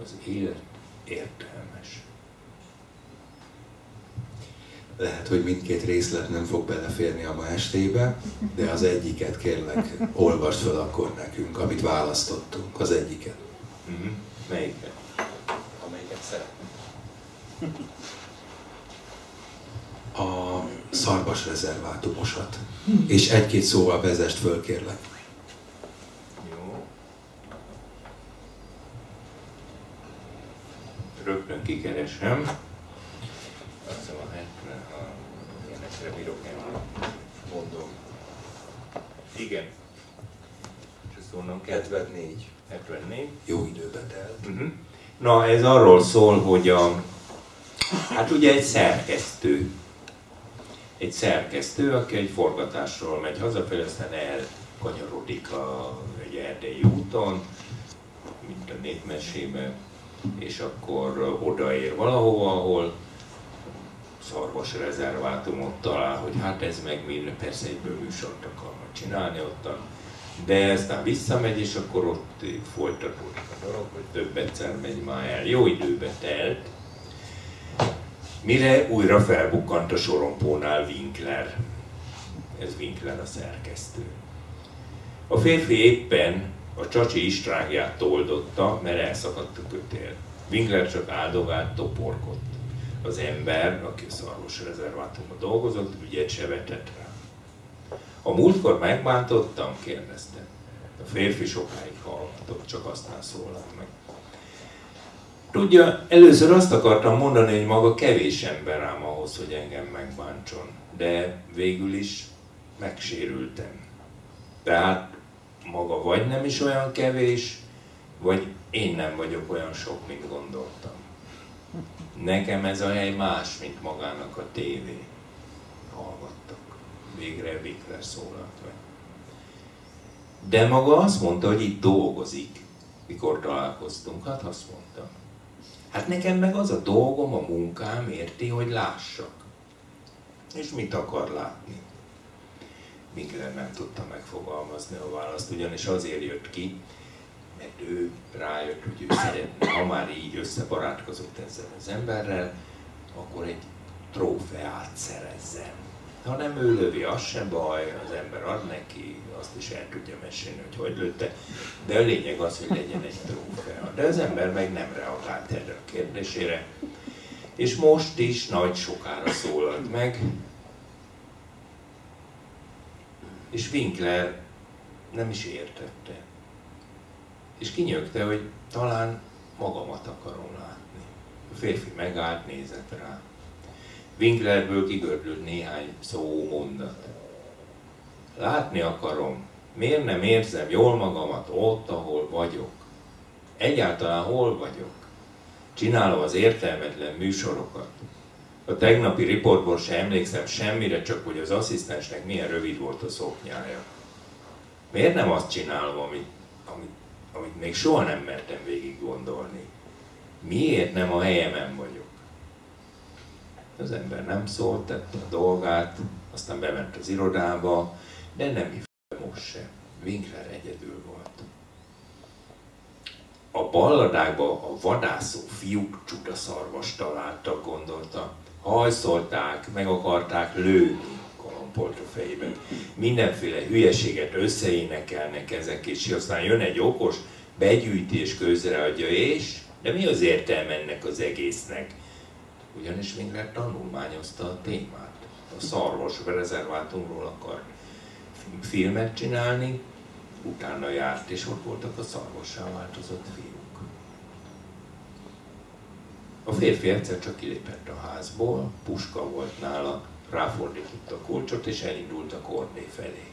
Az élet értelmes. Lehet, hogy mindkét részlet nem fog beleférni a ma estébe, de az egyiket kérlek, olvasd fel akkor nekünk, amit választottunk, az egyiket. Mm-hmm. Melyiket? Amelyiket szeretnél. A szarvas rezervátumosat. És egy-két szóval vezest föl, kérlek. Jó. Rögtön kikeresem. Azt hiszem a 70, ha ilyenekre bírok én mondom. Igen. És ezt kell. 74. 74. Jó időbe telt. Uh-huh. Na, ez arról szól, hogy a, hát ugye egy szerkesztő, egy szerkesztő, aki egy forgatásról megy hazafelé, aztán elkanyarodik a, egy erdei úton, mint a népmesében, és akkor odaér valahova, ahol szarvas rezervátumot talál, hogy hát ez meg mi, persze egyből műsort akarnak csinálni ottan, de aztán visszamegy, és akkor ott folytatódik a dolog, hogy több egyszer megy már el. Jó időbe telt, mire újra felbukkant a sorompónál Winkler. Ez Winkler a szerkesztő. A férfi éppen a csacsi istrágját toldotta, mert elszakadt a kötél. Winkler csak áldogált, toporgott. Az ember, aki a szarvas rezervátumban dolgozott, ügyet se vetett rá. A múltkor megbántottam? kérdezte. A férfi sokáig hallgatott, csak aztán szólalt meg. Tudja, először azt akartam mondani, hogy maga kevés ember ám ahhoz, hogy engem megbántson. De végül is megsérültem. Tehát maga vagy nem is olyan kevés, vagy én nem vagyok olyan sok, mint gondoltam. Nekem ez a hely más, mint magának a tévé. Végre Vikler szólalt meg. De maga azt mondta, hogy itt dolgozik, mikor találkoztunk. Hát azt mondta. Hát nekem meg az a dolgom, a munkám, érti, hogy lássak. És mit akar látni? Winkler nem tudta megfogalmazni a választ, ugyanis azért jött ki, mert ő rájött, hogy ő szeretne, ha már így összebarátkozott ezzel az emberrel, akkor egy trófeát szerezzen. Ha nem ő lövi, az se baj, az ember ad neki, azt is el tudja mesélni, hogy hogy lőtte, de a lényeg az, hogy legyen egy trófea. De az ember meg nem reagált erre a kérdésére, és most is nagy sokára szólalt meg, és Winkler nem is értette. És kinyögte, hogy talán magamat akarom látni. A férfi megállt, nézett rá. Winklerből kigördült néhány szó mondat. Látni akarom, miért nem érzem jól magamat ott, ahol vagyok? Egyáltalán hol vagyok? Csinálom az értelmetlen műsorokat. A tegnapi riportból sem emlékszem semmire, csak hogy az asszisztensnek milyen rövid volt a szoknyája. Miért nem azt csinálom, amit, amit, amit még soha nem mertem végig gondolni? Miért nem a helyemen vagyok? Az ember nem szólt, tette a dolgát, aztán bement az irodába, de nem hívta most se. Winkler egyedül volt. A balladákba a vadászó fiúk csutaszarvas találtak, gondolta hajszolták, meg akarták lőni Kolompolt a fejében. Mindenféle hülyeséget összeénekelnek ezek, és aztán jön egy okos, begyűjti és közreadja, és de mi az értelme ennek az egésznek? Ugyanis Winkler tanulmányozta a témát. A szarvas rezervátumról akar filmet csinálni, utána járt, és ott voltak a szarvassá változott fiúk. A férfi egyszer csak kilépett a házból, puska volt nála, ráfordította a kulcsot, és elindult a kordé felé.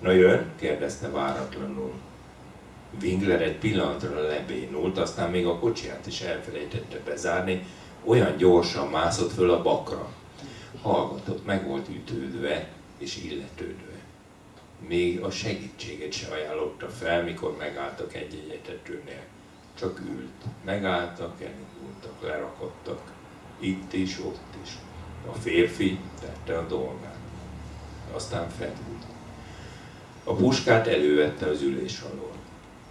Na jön? kérdezte váratlanul. Wingler egy pillanatra lebénult, aztán még a kocsiját is elfelejtette bezárni, olyan gyorsan mászott föl a bakra. Hallgatott, meg volt ütődve és illetődve. Még a segítséget se ajánlotta fel, mikor megálltak egy egyetetőnél csak ült. Megálltak, elindultak, lerakottak. Itt is, ott is. A férfi tette a dolgát. Aztán felült. A puskát elővette az ülés alól.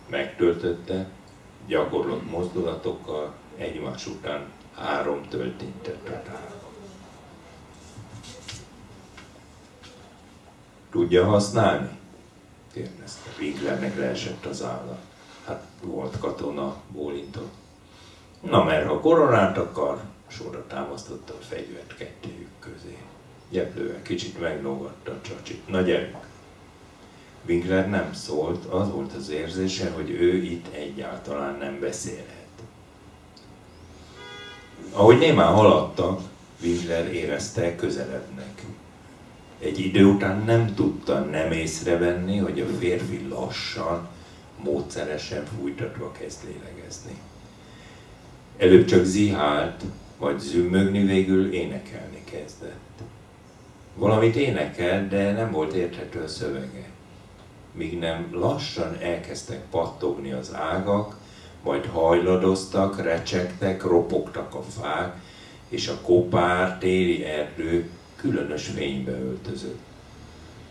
Megtöltötte, gyakorlott mozdulatokkal, egymás után három töltényt rá. Tudja használni? kérdezte. Winklernek leesett az állat hát volt katona, bólintott. Na mert ha koronát akar, sorra támasztotta a fegyvert kettőjük közé. Gyeplően kicsit megnógatta a csacsit. Na gyerünk! Winkler nem szólt, az volt az érzése, hogy ő itt egyáltalán nem beszélhet. Ahogy némán haladtak, Winkler érezte közelednek. Egy idő után nem tudta nem észrevenni, hogy a férfi lassan, módszeresen fújtatva kezd lélegezni. Előbb csak zihált, vagy zümmögni, végül énekelni kezdett. Valamit énekel, de nem volt érthető a szövege. Míg nem lassan elkezdtek pattogni az ágak, majd hajladoztak, recsegtek, ropogtak a fák, és a kopár téli erdő különös fénybe öltözött.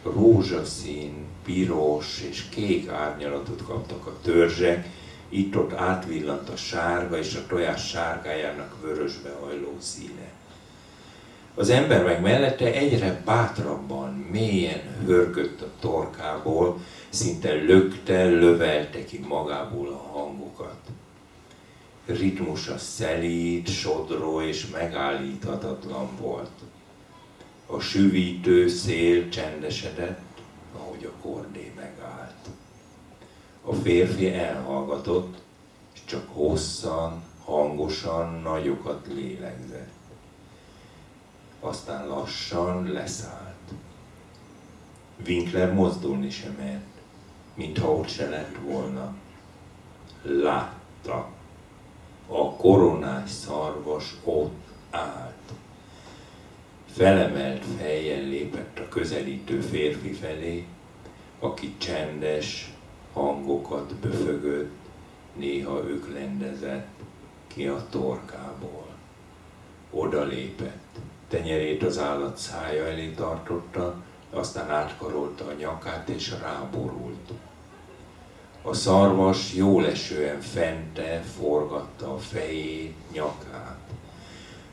Rózsaszín, piros és kék árnyalatot kaptak a törzsek, itt-ott átvillant a sárga és a tojás sárgájának vörösbe hajló színe. Az ember meg mellette egyre bátrabban, mélyen hörgött a torkából, szinte lökte, lövelte ki magából a hangokat. Ritmusa szelíd, sodró és megállíthatatlan volt. A süvítő szél csendesedett, ahogy a kordé megállt. A férfi elhallgatott, és csak hosszan, hangosan nagyokat lélegzett. Aztán lassan leszállt. Winkler mozdulni sem mert, mintha ott se lett volna. Látta. A koronás szarvas ott állt. Felemelt fejjel lépett a közelítő férfi felé, aki csendes hangokat böfögött, néha öklendezett ki a torkából. Oda lépett, tenyerét az állat szája elé tartotta, aztán átkarolta a nyakát és ráborult. A szarvas jól esően fente forgatta a fejét, nyakát.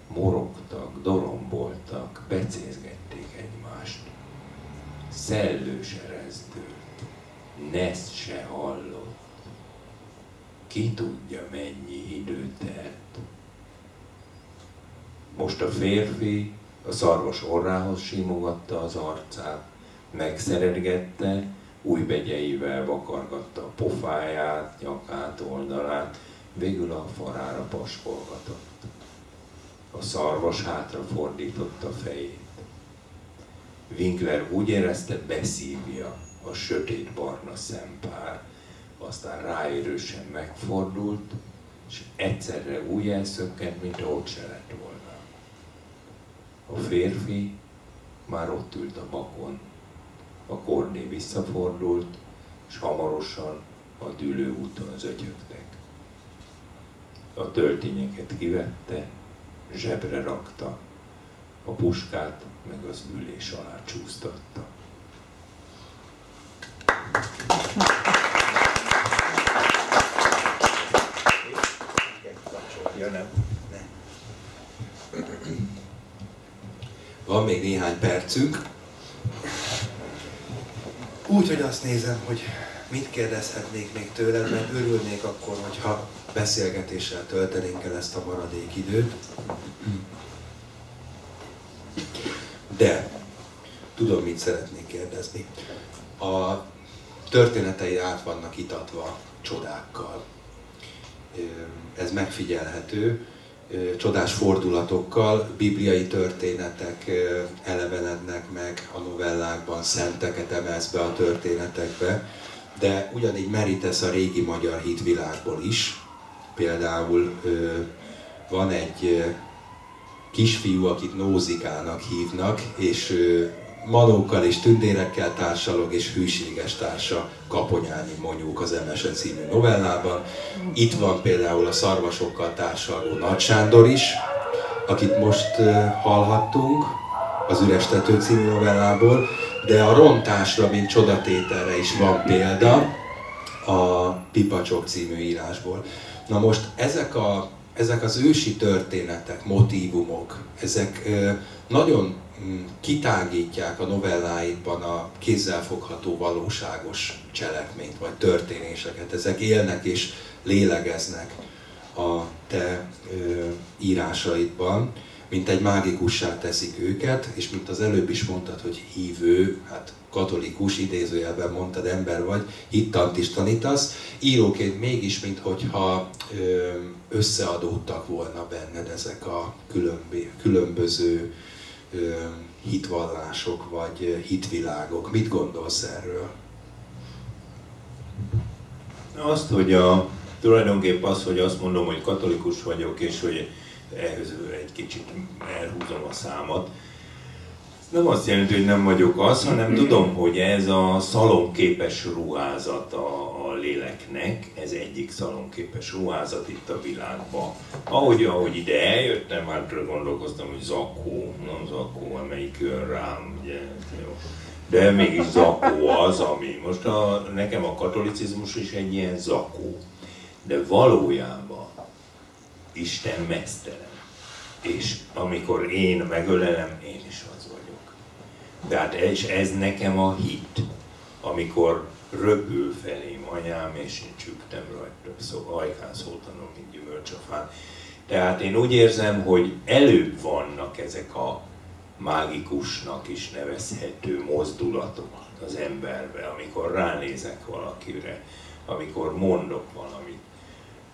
Morogtak, doromboltak, becézgették egymást. Szellős erezdőlt, Nesz se hallott. Ki tudja, mennyi idő telt. Most a férfi a szarvas orrához simogatta az arcát, megszeretgette, új begyeivel vakargatta a pofáját, nyakát, oldalát, végül a farára paskolgatott. A szarvas hátra fordította fejét. Winkler úgy érezte, beszívja a sötét barna szempár, aztán ráérősen megfordult, és egyszerre úgy elszökkent, mint ott se lett volna. A férfi már ott ült a bakon. A korné visszafordult, és hamarosan a dülő úton zötyögtek. A töltényeket kivette, zsebre rakta, a puskát meg az ülés alá csúsztatta. Ja, nem. Van még néhány percünk. Úgy, hogy azt nézem, hogy mit kérdezhetnék még tőled, mert örülnék akkor, hogyha beszélgetéssel töltenénk el ezt a maradék időt. De tudom, mit szeretnék kérdezni. A történetei át vannak itatva csodákkal. Ez megfigyelhető csodás fordulatokkal, bibliai történetek elevenednek meg a novellákban, szenteket emelsz be a történetekbe, de ugyanígy merítesz a régi magyar hitvilágból is. Például van egy kisfiú, akit Nózikának hívnak, és manókkal és tündérekkel társalog, és hűséges társa Kaponyányi Monyók az Emese című novellában. Itt van például a szarvasokkal társalgó Nagy Sándor is, akit most hallhattunk az Üres Tető című novellából, de a rontásra, mint csodatételre is van példa a Pipacsok című írásból. Na most ezek, a, ezek az ősi történetek, motívumok, ezek nagyon kitágítják a novelláidban a kézzelfogható valóságos cselekményt vagy történéseket. Ezek élnek és lélegeznek a te ö, írásaidban, mint egy mágikussá teszik őket, és mint az előbb is mondtad, hogy hívő, hát katolikus, idézőjelben mondtad, ember vagy, hittant is tanítasz, íróként mégis, minthogyha összeadódtak volna benned ezek a különböző hitvallások vagy hitvilágok. Mit gondolsz erről? Azt, hogy a, tulajdonképp az, hogy azt mondom, hogy katolikus vagyok, és hogy ehhez egy kicsit elhúzom a számat, nem azt jelenti, hogy nem vagyok az, hanem tudom, hogy ez a szalonképes ruházat a, a léleknek, ez egyik szalonképes ruházat itt a világban. Ahogy, ahogy ide eljöttem, hát gondolkoztam, hogy zakó, nem zakó, amelyik jön rám, ugye, jó. De mégis zakó az, ami. Most a, nekem a katolicizmus is egy ilyen zakó. De valójában Isten mesztelen. és amikor én megölelem, én is vagyok. Tehát és ez nekem a hit, amikor rögül felém anyám, és én csügtem rajta, szóval ajkán szóltanom, mint gyümölcsafán. Tehát én úgy érzem, hogy előbb vannak ezek a mágikusnak is nevezhető mozdulatok az emberbe, amikor ránézek valakire, amikor mondok valamit,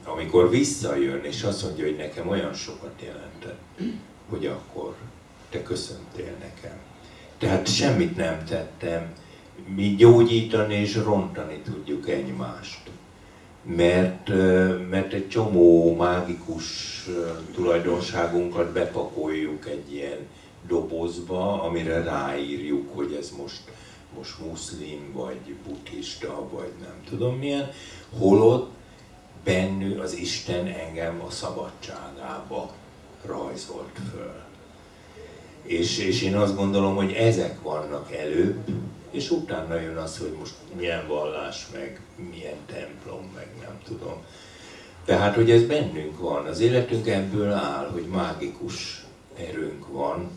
amikor visszajön és azt mondja, hogy nekem olyan sokat jelentett, hogy akkor te köszöntél nekem. Tehát semmit nem tettem, mi gyógyítani és rontani tudjuk egymást. Mert, mert egy csomó mágikus tulajdonságunkat bepakoljuk egy ilyen dobozba, amire ráírjuk, hogy ez most, most muszlim, vagy buddhista, vagy nem tudom milyen, holott bennük az Isten engem a szabadságába rajzolt föl. És, és én azt gondolom, hogy ezek vannak előbb, és utána jön az, hogy most milyen vallás, meg milyen templom, meg nem tudom. Tehát, hogy ez bennünk van, az életünk ebből áll, hogy mágikus erőnk van,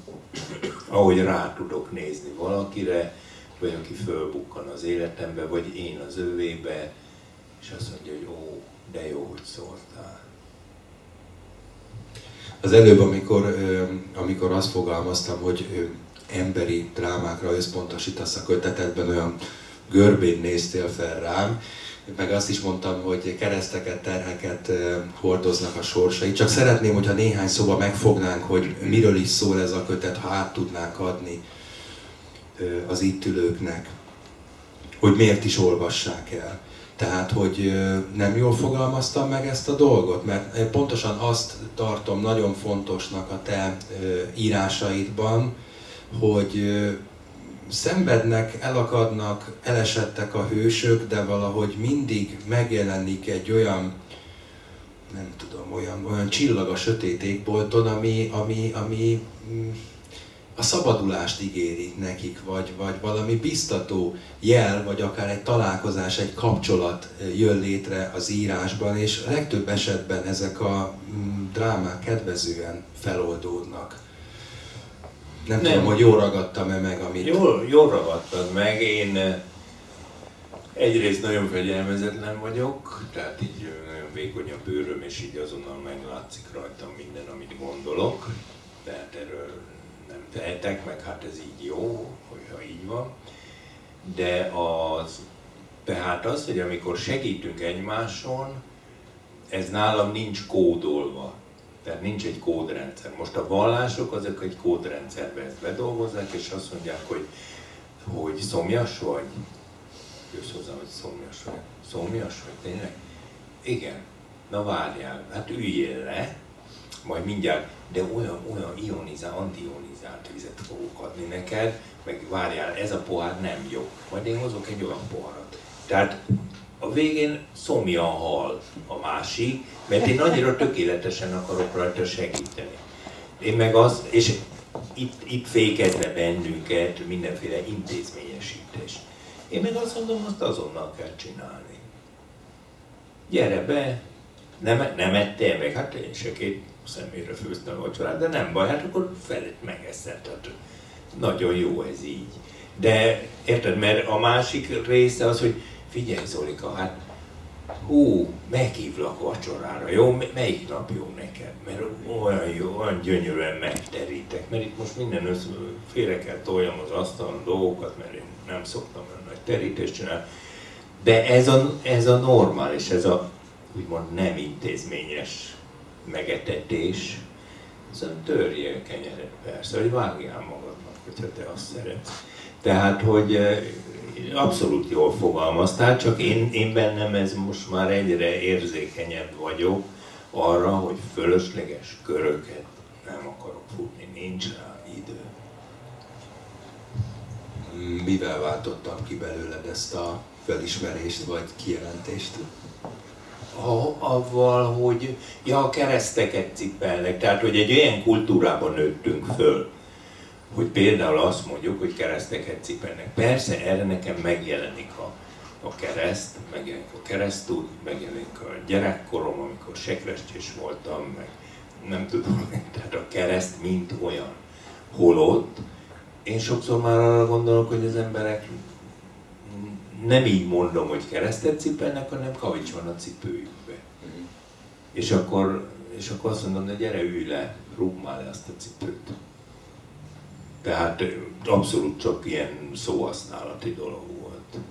ahogy rá tudok nézni valakire, vagy aki fölbukkan az életembe, vagy én az övébe, és azt mondja, hogy ó, de jó, hogy szóltál. Az előbb, amikor, amikor azt fogalmaztam, hogy emberi drámákra összpontosítasz a kötetedben, olyan görbén néztél fel rám, meg azt is mondtam, hogy kereszteket, terheket hordoznak a sorsai. Csak szeretném, hogyha néhány szóba megfognánk, hogy miről is szól ez a kötet, ha át tudnánk adni az itt ülőknek, hogy miért is olvassák el. Tehát, hogy nem jól fogalmaztam meg ezt a dolgot, mert pontosan azt tartom nagyon fontosnak a te írásaidban, hogy szenvednek, elakadnak, elesettek a hősök, de valahogy mindig megjelenik egy olyan, nem tudom, olyan, olyan csillag a sötét égbolton, ami, ami, ami mm, a szabadulást ígéri nekik, vagy, vagy valami biztató jel, vagy akár egy találkozás, egy kapcsolat jön létre az írásban, és a legtöbb esetben ezek a mm, drámák kedvezően feloldódnak. Nem, nem tudom, hogy jól ragadtam-e meg, amit... Jól, jól ragadtad meg, én egyrészt nagyon fegyelmezetlen vagyok, tehát így nagyon vékony a bőröm, és így azonnal meglátszik rajtam minden, amit gondolok. Tehát erről tehetek, meg hát ez így jó, hogyha így van. De az, tehát az, hogy amikor segítünk egymáson, ez nálam nincs kódolva. Tehát nincs egy kódrendszer. Most a vallások azok egy kódrendszerbe ezt bedolgozzák, és azt mondják, hogy, hogy szomjas vagy. Jössz hozzá, hogy szomjas vagy. Szomjas vagy, tényleg? Igen. Na várjál, hát üljél le, majd mindjárt, de olyan, olyan ionizál, antionizált vizet fogok adni neked, meg várjál, ez a pohár nem jó. Majd én hozok egy olyan poharat. Tehát a végén szomjan hal a másik, mert én annyira tökéletesen akarok rajta segíteni. Én meg az, és itt, itt fékezve bennünket mindenféle intézményesítés. Én meg azt mondom, azt azonnal kell csinálni. Gyere be, nem, nem ettél meg, hát én se két személyre főztem a vacsorát, de nem baj, hát akkor felett megeszed. Tehát nagyon jó ez így. De érted, mert a másik része az, hogy figyelj Zolika, hát hú, meghívlak vacsorára, jó? Melyik nap jó neked? Mert olyan jó, olyan gyönyörűen megterítek, mert itt most minden össze, félre kell toljam az asztalon dolgokat, mert én nem szoktam olyan nagy terítést csinálni. De ez a, ez a normális, ez a úgymond nem intézményes megetetés, szóval törjél kenyeret persze, hogy vágjál magadnak, hogyha te azt szeretsz. Tehát, hogy abszolút jól fogalmaztál, csak én, én bennem ez most már egyre érzékenyebb vagyok arra, hogy fölösleges köröket nem akarok futni, nincs rá idő. Mivel váltottam ki belőled ezt a felismerést vagy kijelentést? Avval, hogy ja, a kereszteket cipelnek, tehát hogy egy olyan kultúrában nőttünk föl, hogy például azt mondjuk, hogy kereszteket cipelnek. Persze erre nekem megjelenik a, a kereszt, megjelenik a keresztút, megjelenik a gyerekkorom, amikor sekrestés voltam, meg nem tudom, tehát a kereszt mint olyan holott. Én sokszor már arra gondolok, hogy az emberek nem így mondom, hogy keresztet cipelnek, hanem kavics van a cipőjükbe. Mm. És akkor, és akkor azt mondom, hogy gyere, ülj le, rúg már le azt a cipőt. Tehát abszolút csak ilyen szóhasználati dolog volt.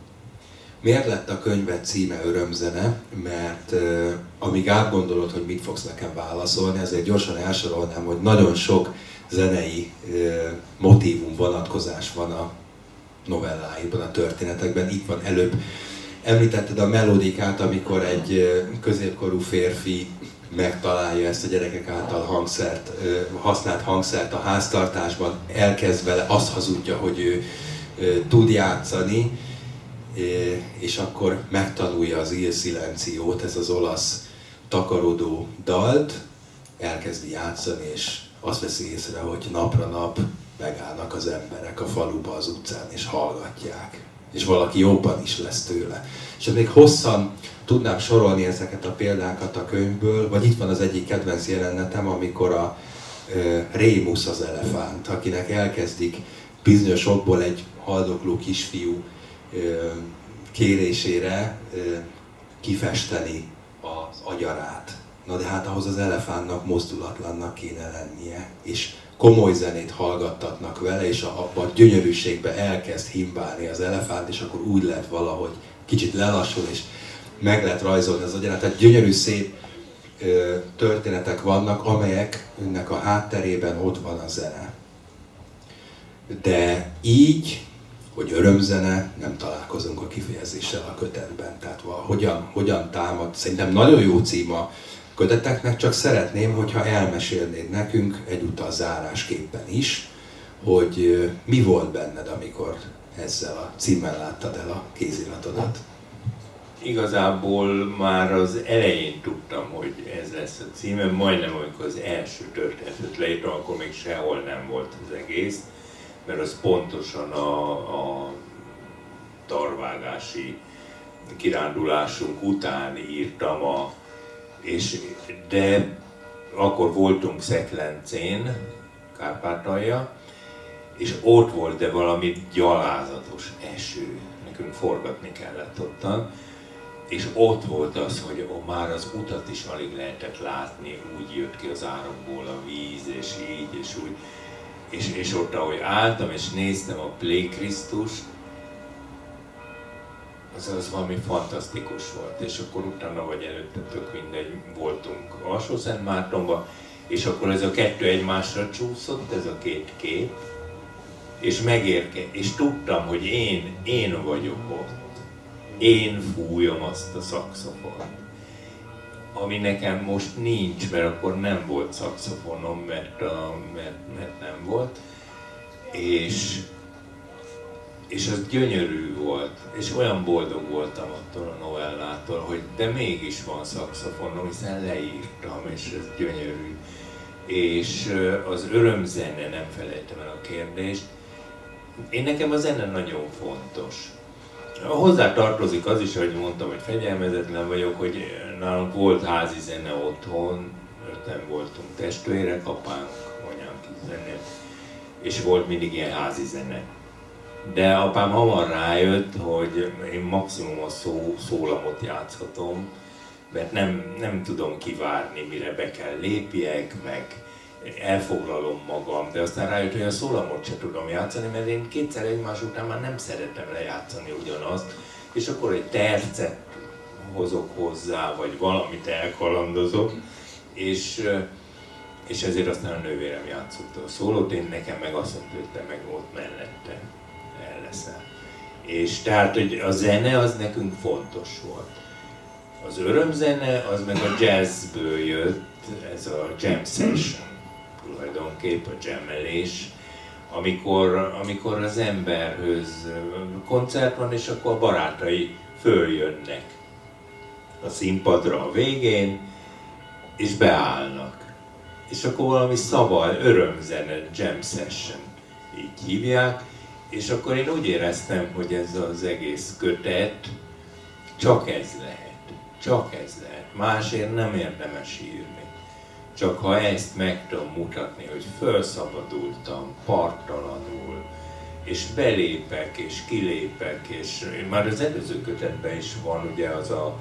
Miért lett a könyved címe Örömzene? Mert uh, amíg átgondolod, hogy mit fogsz nekem válaszolni, azért gyorsan elsorolnám, hogy nagyon sok zenei uh, motívum, vonatkozás van a novelláiban, a történetekben. Itt van előbb. Említetted a melódikát, amikor egy középkorú férfi megtalálja ezt a gyerekek által hangszert, használt hangszert a háztartásban, elkezd vele, azt hazudja, hogy ő tud játszani, és akkor megtanulja az Il Silenciót, ez az olasz takarodó dalt, elkezdi játszani, és azt veszi észre, hogy napra nap megállnak az emberek a faluba, az utcán, és hallgatják. És valaki jobban is lesz tőle. És még hosszan tudnám sorolni ezeket a példákat a könyvből, vagy itt van az egyik kedvenc jelenetem, amikor a e, Rémus az elefánt, akinek elkezdik bizonyos okból egy haldokló kisfiú e, kérésére e, kifesteni az agyarát. Na de hát ahhoz az elefántnak mozdulatlannak kéne lennie, és komoly zenét hallgattatnak vele, és abban a gyönyörűségbe elkezd himbálni az elefánt, és akkor úgy lehet valahogy kicsit lelassul, és meg lehet rajzolni az agyarát. Tehát gyönyörű, szép ö, történetek vannak, amelyek önnek a hátterében ott van a zene. De így, hogy örömzene, nem találkozunk a kifejezéssel a kötetben. Tehát hogyan, hogyan támad, szerintem nagyon jó címa köteteknek, csak szeretném, hogyha elmesélnéd nekünk egyúttal zárásképpen is, hogy mi volt benned, amikor ezzel a címmel láttad el a kéziratodat. Igazából már az elején tudtam, hogy ez lesz a címe, majdnem amikor az első történetet leírtam, akkor még sehol nem volt az egész, mert az pontosan a, a tarvágási kirándulásunk után írtam a és, de akkor voltunk Szeklencén, Kárpátalja, és ott volt, de valami gyalázatos eső, nekünk forgatni kellett ottan, és ott volt az, hogy már az utat is alig lehetett látni, úgy jött ki az árokból a víz, és így, és úgy. És, és ott, ahogy álltam, és néztem a Plé Krisztust, az, az valami fantasztikus volt, és akkor utána vagy előtte tök mindegy, voltunk alsó Szent és akkor ez a kettő egymásra csúszott, ez a két kép, és megérke, és tudtam, hogy én, én vagyok ott. Én fújom azt a szakszofont. Ami nekem most nincs, mert akkor nem volt szakszofonom, mert, a, mert, mert nem volt. És és az gyönyörű volt, és olyan boldog voltam attól a novellától, hogy de mégis van szakszofonom, hiszen leírtam, és ez gyönyörű. És az örömzene, nem felejtem el a kérdést, én nekem a zene nagyon fontos. Hozzá tartozik az is, hogy mondtam, hogy fegyelmezetlen vagyok, hogy nálunk volt házi zene otthon, öten voltunk testvérek, apánk, anyám kizenél, és volt mindig ilyen házi zene de apám hamar rájött, hogy én maximum a szó, szólamot játszhatom, mert nem, nem tudom kivárni, mire be kell lépjek, meg elfoglalom magam, de aztán rájött, hogy a szólamot se tudom játszani, mert én kétszer egymás után már nem szeretem lejátszani ugyanazt, és akkor egy tercet hozok hozzá, vagy valamit elkalandozok, és, és ezért aztán a nővérem játszott a szólót, én nekem meg azt mondta, hogy te meg ott mellette leszel. És tehát, hogy a zene az nekünk fontos volt. Az örömzene az meg a jazzből jött, ez a jam session, tulajdonképp a jammelés, amikor, amikor az emberhöz koncert van, és akkor a barátai följönnek a színpadra a végén, és beállnak. És akkor valami szabad, örömzene, jam session, így hívják, és akkor én úgy éreztem, hogy ez az egész kötet csak ez lehet. Csak ez lehet. Másért nem érdemes írni. Csak ha ezt meg tudom mutatni, hogy felszabadultam parttalanul, és belépek, és kilépek, és már az előző kötetben is van ugye az a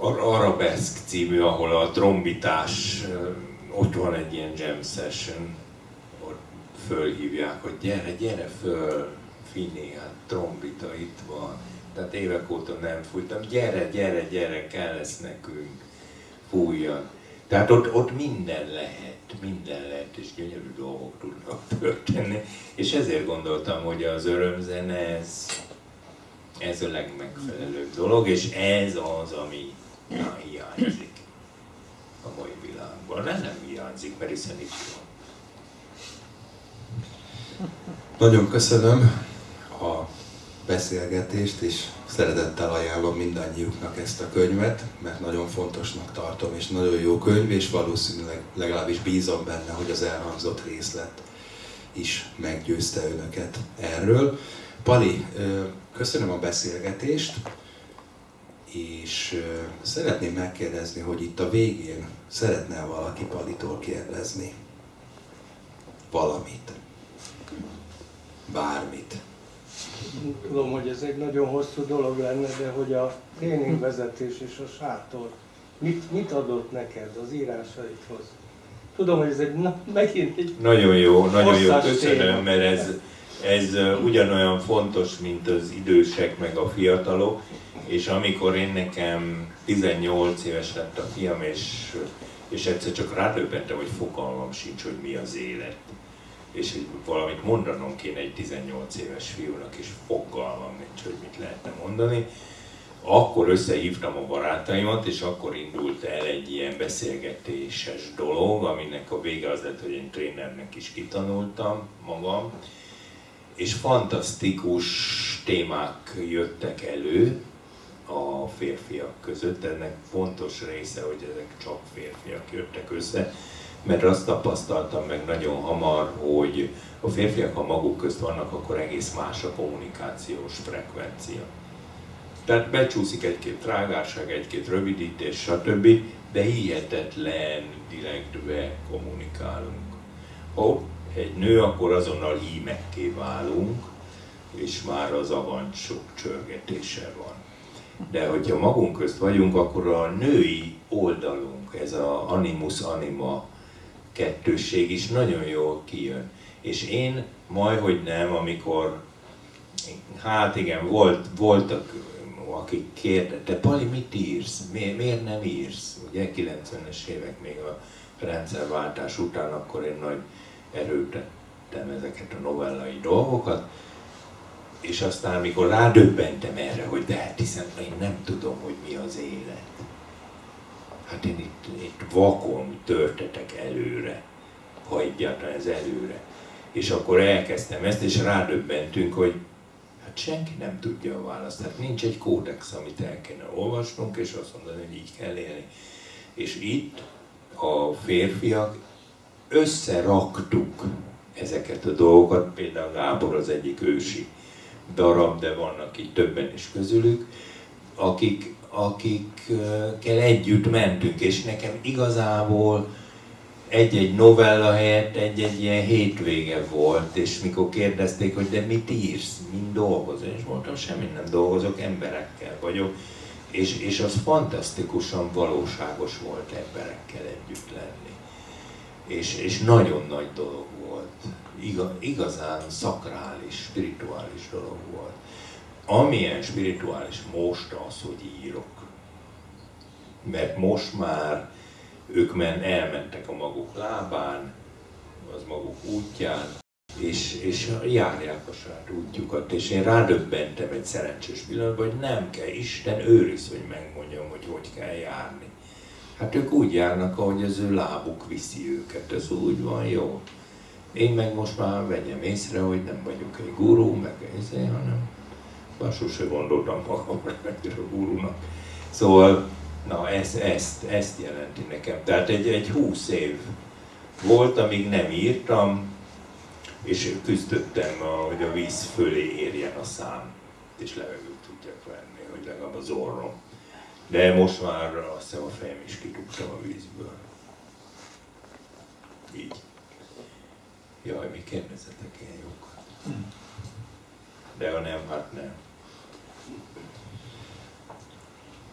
Arabeszk című, ahol a trombitás, ott van egy ilyen jam session, fölhívják, hogy gyere, gyere föl, Fini, hát trombita itt van. Tehát évek óta nem fújtam, gyere, gyere, gyere, kell lesz nekünk, fújjan. Tehát ott, ott minden lehet, minden lehet, és gyönyörű dolgok tudnak történni. És ezért gondoltam, hogy az örömzene ez, ez a legmegfelelőbb dolog, és ez az, ami na, hiányzik a mai világban. Nem, nem hiányzik, mert hiszen itt van. Nagyon köszönöm a beszélgetést, és szeretettel ajánlom mindannyiuknak ezt a könyvet, mert nagyon fontosnak tartom, és nagyon jó könyv, és valószínűleg legalábbis bízom benne, hogy az elhangzott részlet is meggyőzte önöket erről. Pali, köszönöm a beszélgetést, és szeretném megkérdezni, hogy itt a végén szeretne valaki Palitól kérdezni valamit, bármit. Tudom, hogy ez egy nagyon hosszú dolog lenne, de hogy a tréningvezetés és a sátor mit, mit adott neked az írásaidhoz? Tudom, hogy ez egy, na, megint egy Nagyon jó, nagyon jó, köszönöm, mert ez, ez ugyanolyan fontos, mint az idősek meg a fiatalok, és amikor én nekem 18 éves lett a fiam, és, és egyszer csak rádöbbentem, hogy fogalmam sincs, hogy mi az élet és valamit mondanom kéne egy 18 éves fiúnak, és fogalmam nincs, hogy mit lehetne mondani, akkor összehívtam a barátaimat, és akkor indult el egy ilyen beszélgetéses dolog, aminek a vége az lett, hogy én trénernek is kitanultam magam, és fantasztikus témák jöttek elő a férfiak között. Ennek fontos része, hogy ezek csak férfiak jöttek össze mert azt tapasztaltam meg nagyon hamar, hogy a férfiak, ha maguk közt vannak, akkor egész más a kommunikációs frekvencia. Tehát becsúszik egy-két trágárság, egy-két rövidítés, stb., de hihetetlen direktbe kommunikálunk. Ha egy nő, akkor azonnal hímekké válunk, és már az avancsok csörgetése van. De hogyha magunk közt vagyunk, akkor a női oldalunk, ez a animus anima kettősség is nagyon jól kijön. És én majd, hogy nem, amikor, hát igen, volt, voltak, akik kérdezte, Pali, mit írsz? Miért, miért nem írsz? Ugye 90-es évek még a rendszerváltás után, akkor én nagy erőtettem ezeket a novellai dolgokat, és aztán, amikor rádöbbentem erre, hogy de hát hiszen én nem tudom, hogy mi az élet hát én itt, itt vakon törtetek előre, ha egyáltalán ez előre. És akkor elkezdtem ezt, és rádöbbentünk, hogy hát senki nem tudja a választ. Hát nincs egy kódex, amit el kéne olvasnunk, és azt mondani, hogy így kell élni. És itt a férfiak összeraktuk ezeket a dolgokat, például Gábor az egyik ősi darab, de vannak itt többen is közülük, akik akikkel együtt mentünk, és nekem igazából egy-egy novella helyett egy-egy ilyen hétvége volt, és mikor kérdezték, hogy de mit írsz, mind dolgozol, és mondtam, semmit nem dolgozok, emberekkel vagyok, és, és az fantasztikusan valóságos volt emberekkel együtt lenni. És, és nagyon nagy dolog volt, Iga, igazán szakrális, spirituális dolog volt amilyen spirituális most az, hogy írok. Mert most már ők men, elmentek a maguk lábán, az maguk útján, és, és járják a saját útjukat. És én rádöbbentem egy szerencsés pillanatban, hogy nem kell, Isten őriz, hogy megmondjam, hogy hogy kell járni. Hát ők úgy járnak, ahogy az ő lábuk viszi őket, ez úgy van jó. Én meg most már vegyem észre, hogy nem vagyok egy gurú, meg egy hanem már sose gondoltam magamra a gurunak. Szóval, na ez, ezt, ezt jelenti nekem. Tehát egy, egy húsz év volt, amíg nem írtam, és küzdöttem, hogy a víz fölé érjen a szám, és levegőt tudjak venni, hogy legalább az orrom. De most már azt hiszem a fejem is kitugtam a vízből. Így. Jaj, mi kérdezetek ilyen jókat. De ha nem, hát nem.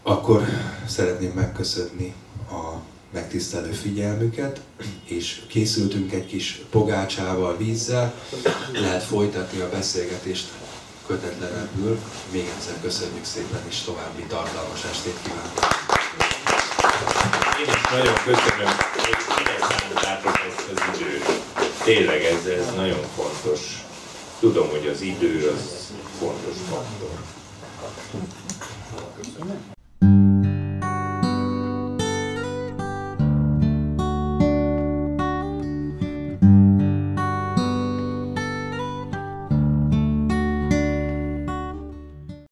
Akkor szeretném megköszönni a megtisztelő figyelmüket, és készültünk egy kis pogácsával, vízzel, lehet folytatni a beszélgetést kötetlenebbül. Még egyszer köszönjük szépen, és további tartalmas estét kívánok! Én is nagyon köszönöm, hogy ide szántátok ezt az időt. Tényleg ez, ez nagyon fontos. Tudom, hogy az idő az fontos faktor. Köszönöm.